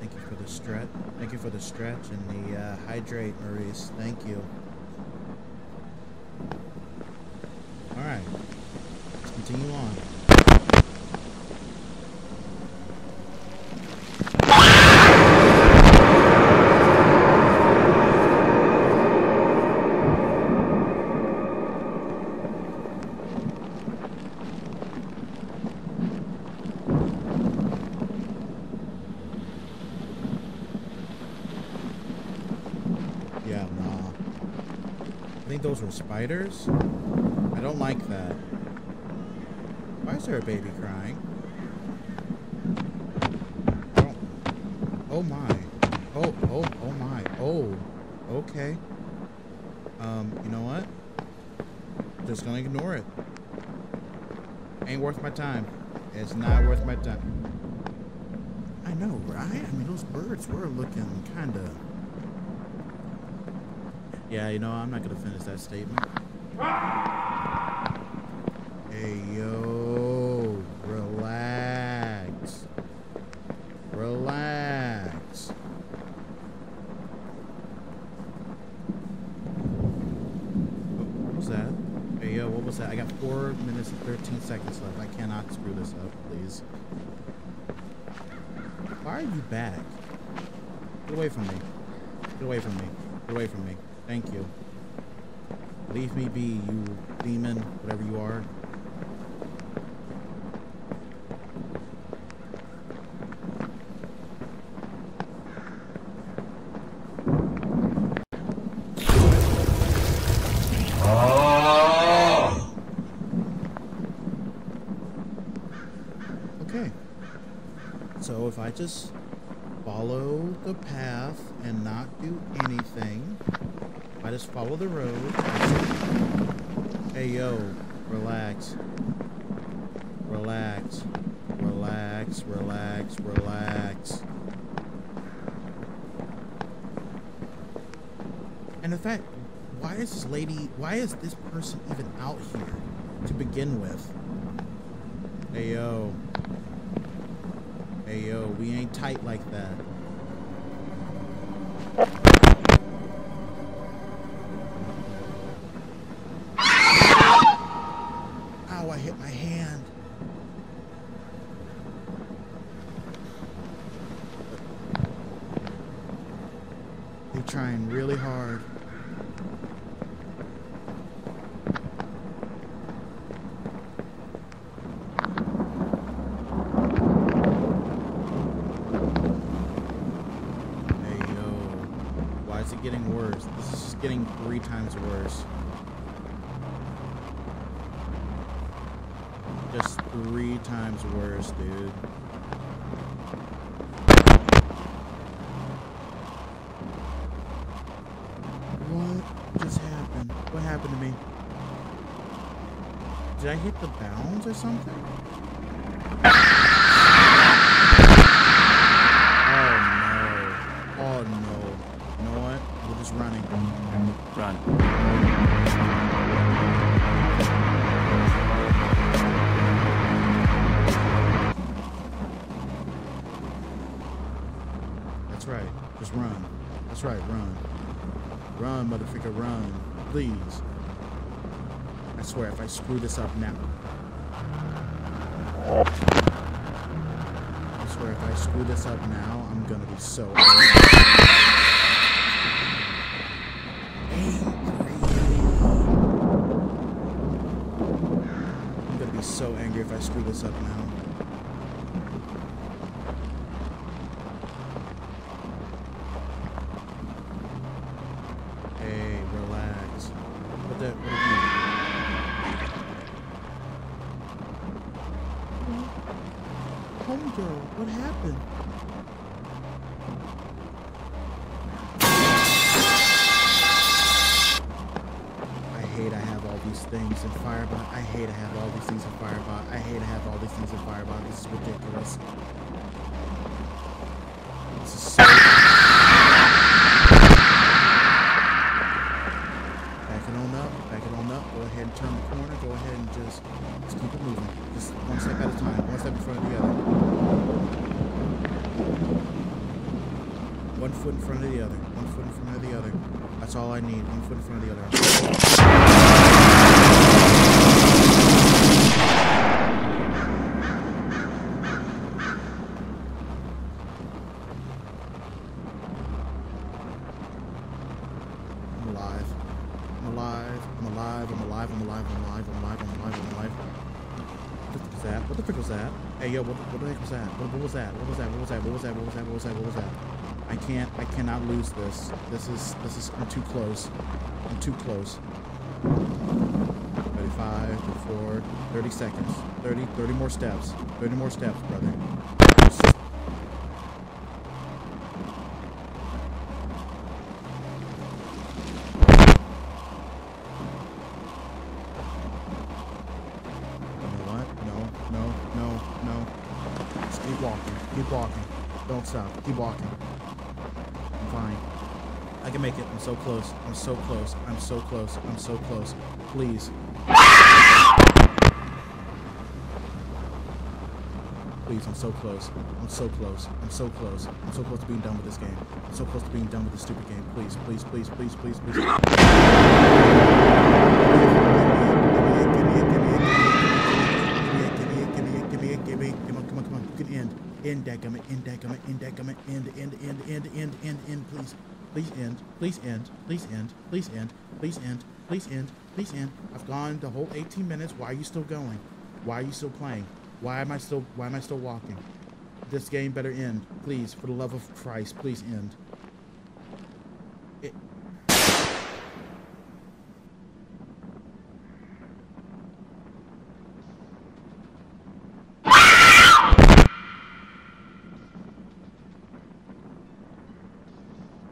[SPEAKER 1] Thank you for the stretch. Thank you for the stretch and the uh, hydrate, Maurice. Thank you. All right, let's continue on. Yeah, nah. I think those were spiders. I don't like that. Why is there a baby crying? Don't- Oh my. Oh, oh, oh my. Oh, okay. Um, you know what? Just gonna ignore it. Ain't worth my time. It's not worth my time. I know, right? I mean, those birds were looking kind of. Yeah, you know, I'm not gonna finish that statement. Hey, yo, relax. Relax. What was that? Hey, yo, what was that? I got four minutes and 13 seconds left. I cannot screw this up, please. Why are you back? Get away from me. Get away from me. Get away from me. Thank you. Leave me be, you demon, whatever you are. Okay. So if I just follow the path and not do anything, if I just follow the road. Hey yo, relax. Relax. Relax, relax, relax. And in fact, why is this lady, why is this person even out here to begin with? Hey yo. Hey yo, we ain't tight like that. Ow, I hit my hand. They're trying really hard. Hey yo, why is it getting worse? This is just getting three times worse. Just three times worse, dude. What just happened? What happened to me? Did I hit the bounds or something? Please. I swear, if I screw this up now. I swear, if I screw this up now, I'm gonna be so angry. I'm gonna be so angry if I screw this up now. Hey, relax. What the? What are you? Homegirl, what happened? I hate I have all these things in Firebot. I hate I have all these things in Firebot. I hate I have all these things in Firebot. This is ridiculous. This is so Back it on up, back it on up. Go ahead and turn the corner. Go ahead and just, just keep it moving. Just one step at a time, one step in front of the other. One foot in front of the other. One foot in front of the other. That's all I need. One foot in front of the other. I'm alive. I'm alive. I'm alive. I'm alive. I'm alive. I'm alive. I'm alive. I'm alive. I'm alive. What the frick was that? What the frick was that? Hey yo, what, the heck was that? What, was that? What was that? What was that? What was that? What was that? What was that? What was that? Can't. I cannot lose this. This is. This is. I'm too close. I'm too close. 35, 34, 30 seconds. 30, 30 more steps. 30 more steps, brother. What? No, no, no, no. Keep walking. Keep walking. Don't stop. Keep walking. Can make it. I'm so close. I'm so close. I'm so close. I'm so close. Please. Please, I'm so close. I'm so close. I'm so close. I'm so close to being done with this game. I'm so close to being done with this stupid game. Please, please, please, please, please, please. Give me it, give end that gummit, end, end, end, end, end, end, end, please. Please end, please end, please end, please end, please end, please end, please end. I've gone the whole 18 minutes. Why are you still going? Why are you still playing? Why am I still why am I still walking? This game better end. Please, for the love of Christ, please end. It,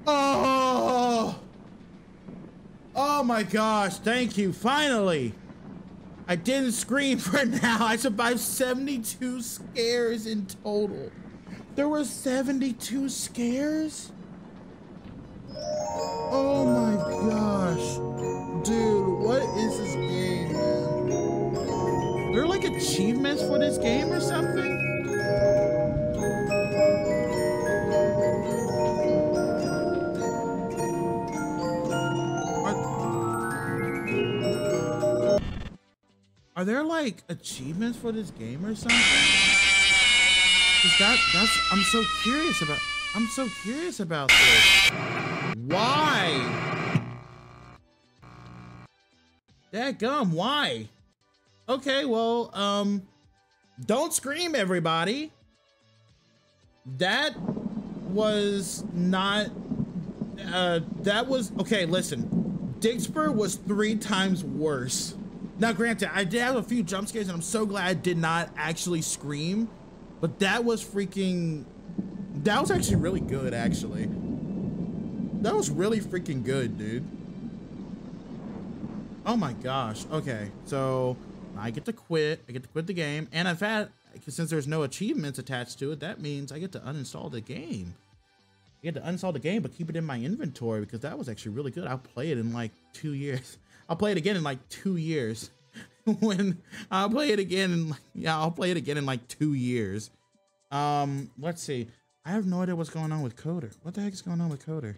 [SPEAKER 1] Oh! Oh my gosh, thank you. Finally. I didn't scream for now. I survived 72 scares in total. There were 72 scares? Oh my gosh. Dude, what is this game, man? There are like achievements for this game or something? Are there like achievements for this game or something? that that's I'm so curious about I'm so curious about this. Why? That gum, why? Okay, well, um don't scream everybody. That was not uh that was okay, listen. Dixper was three times worse. Now, granted, I did have a few jump scares, and I'm so glad I did not actually scream. But that was freaking. That was actually really good, actually. That was really freaking good, dude. Oh my gosh. Okay, so I get to quit. I get to quit the game, and in fact, since there's no achievements attached to it, that means I get to uninstall the game. I get to uninstall the game, but keep it in my inventory because that was actually really good. I'll play it in like two years. I'll play it again in like two years. when I'll play it again, in, yeah, I'll play it again in like two years. Um, let's see. I have no idea what's going on with Coder. What the heck is going on with Coder?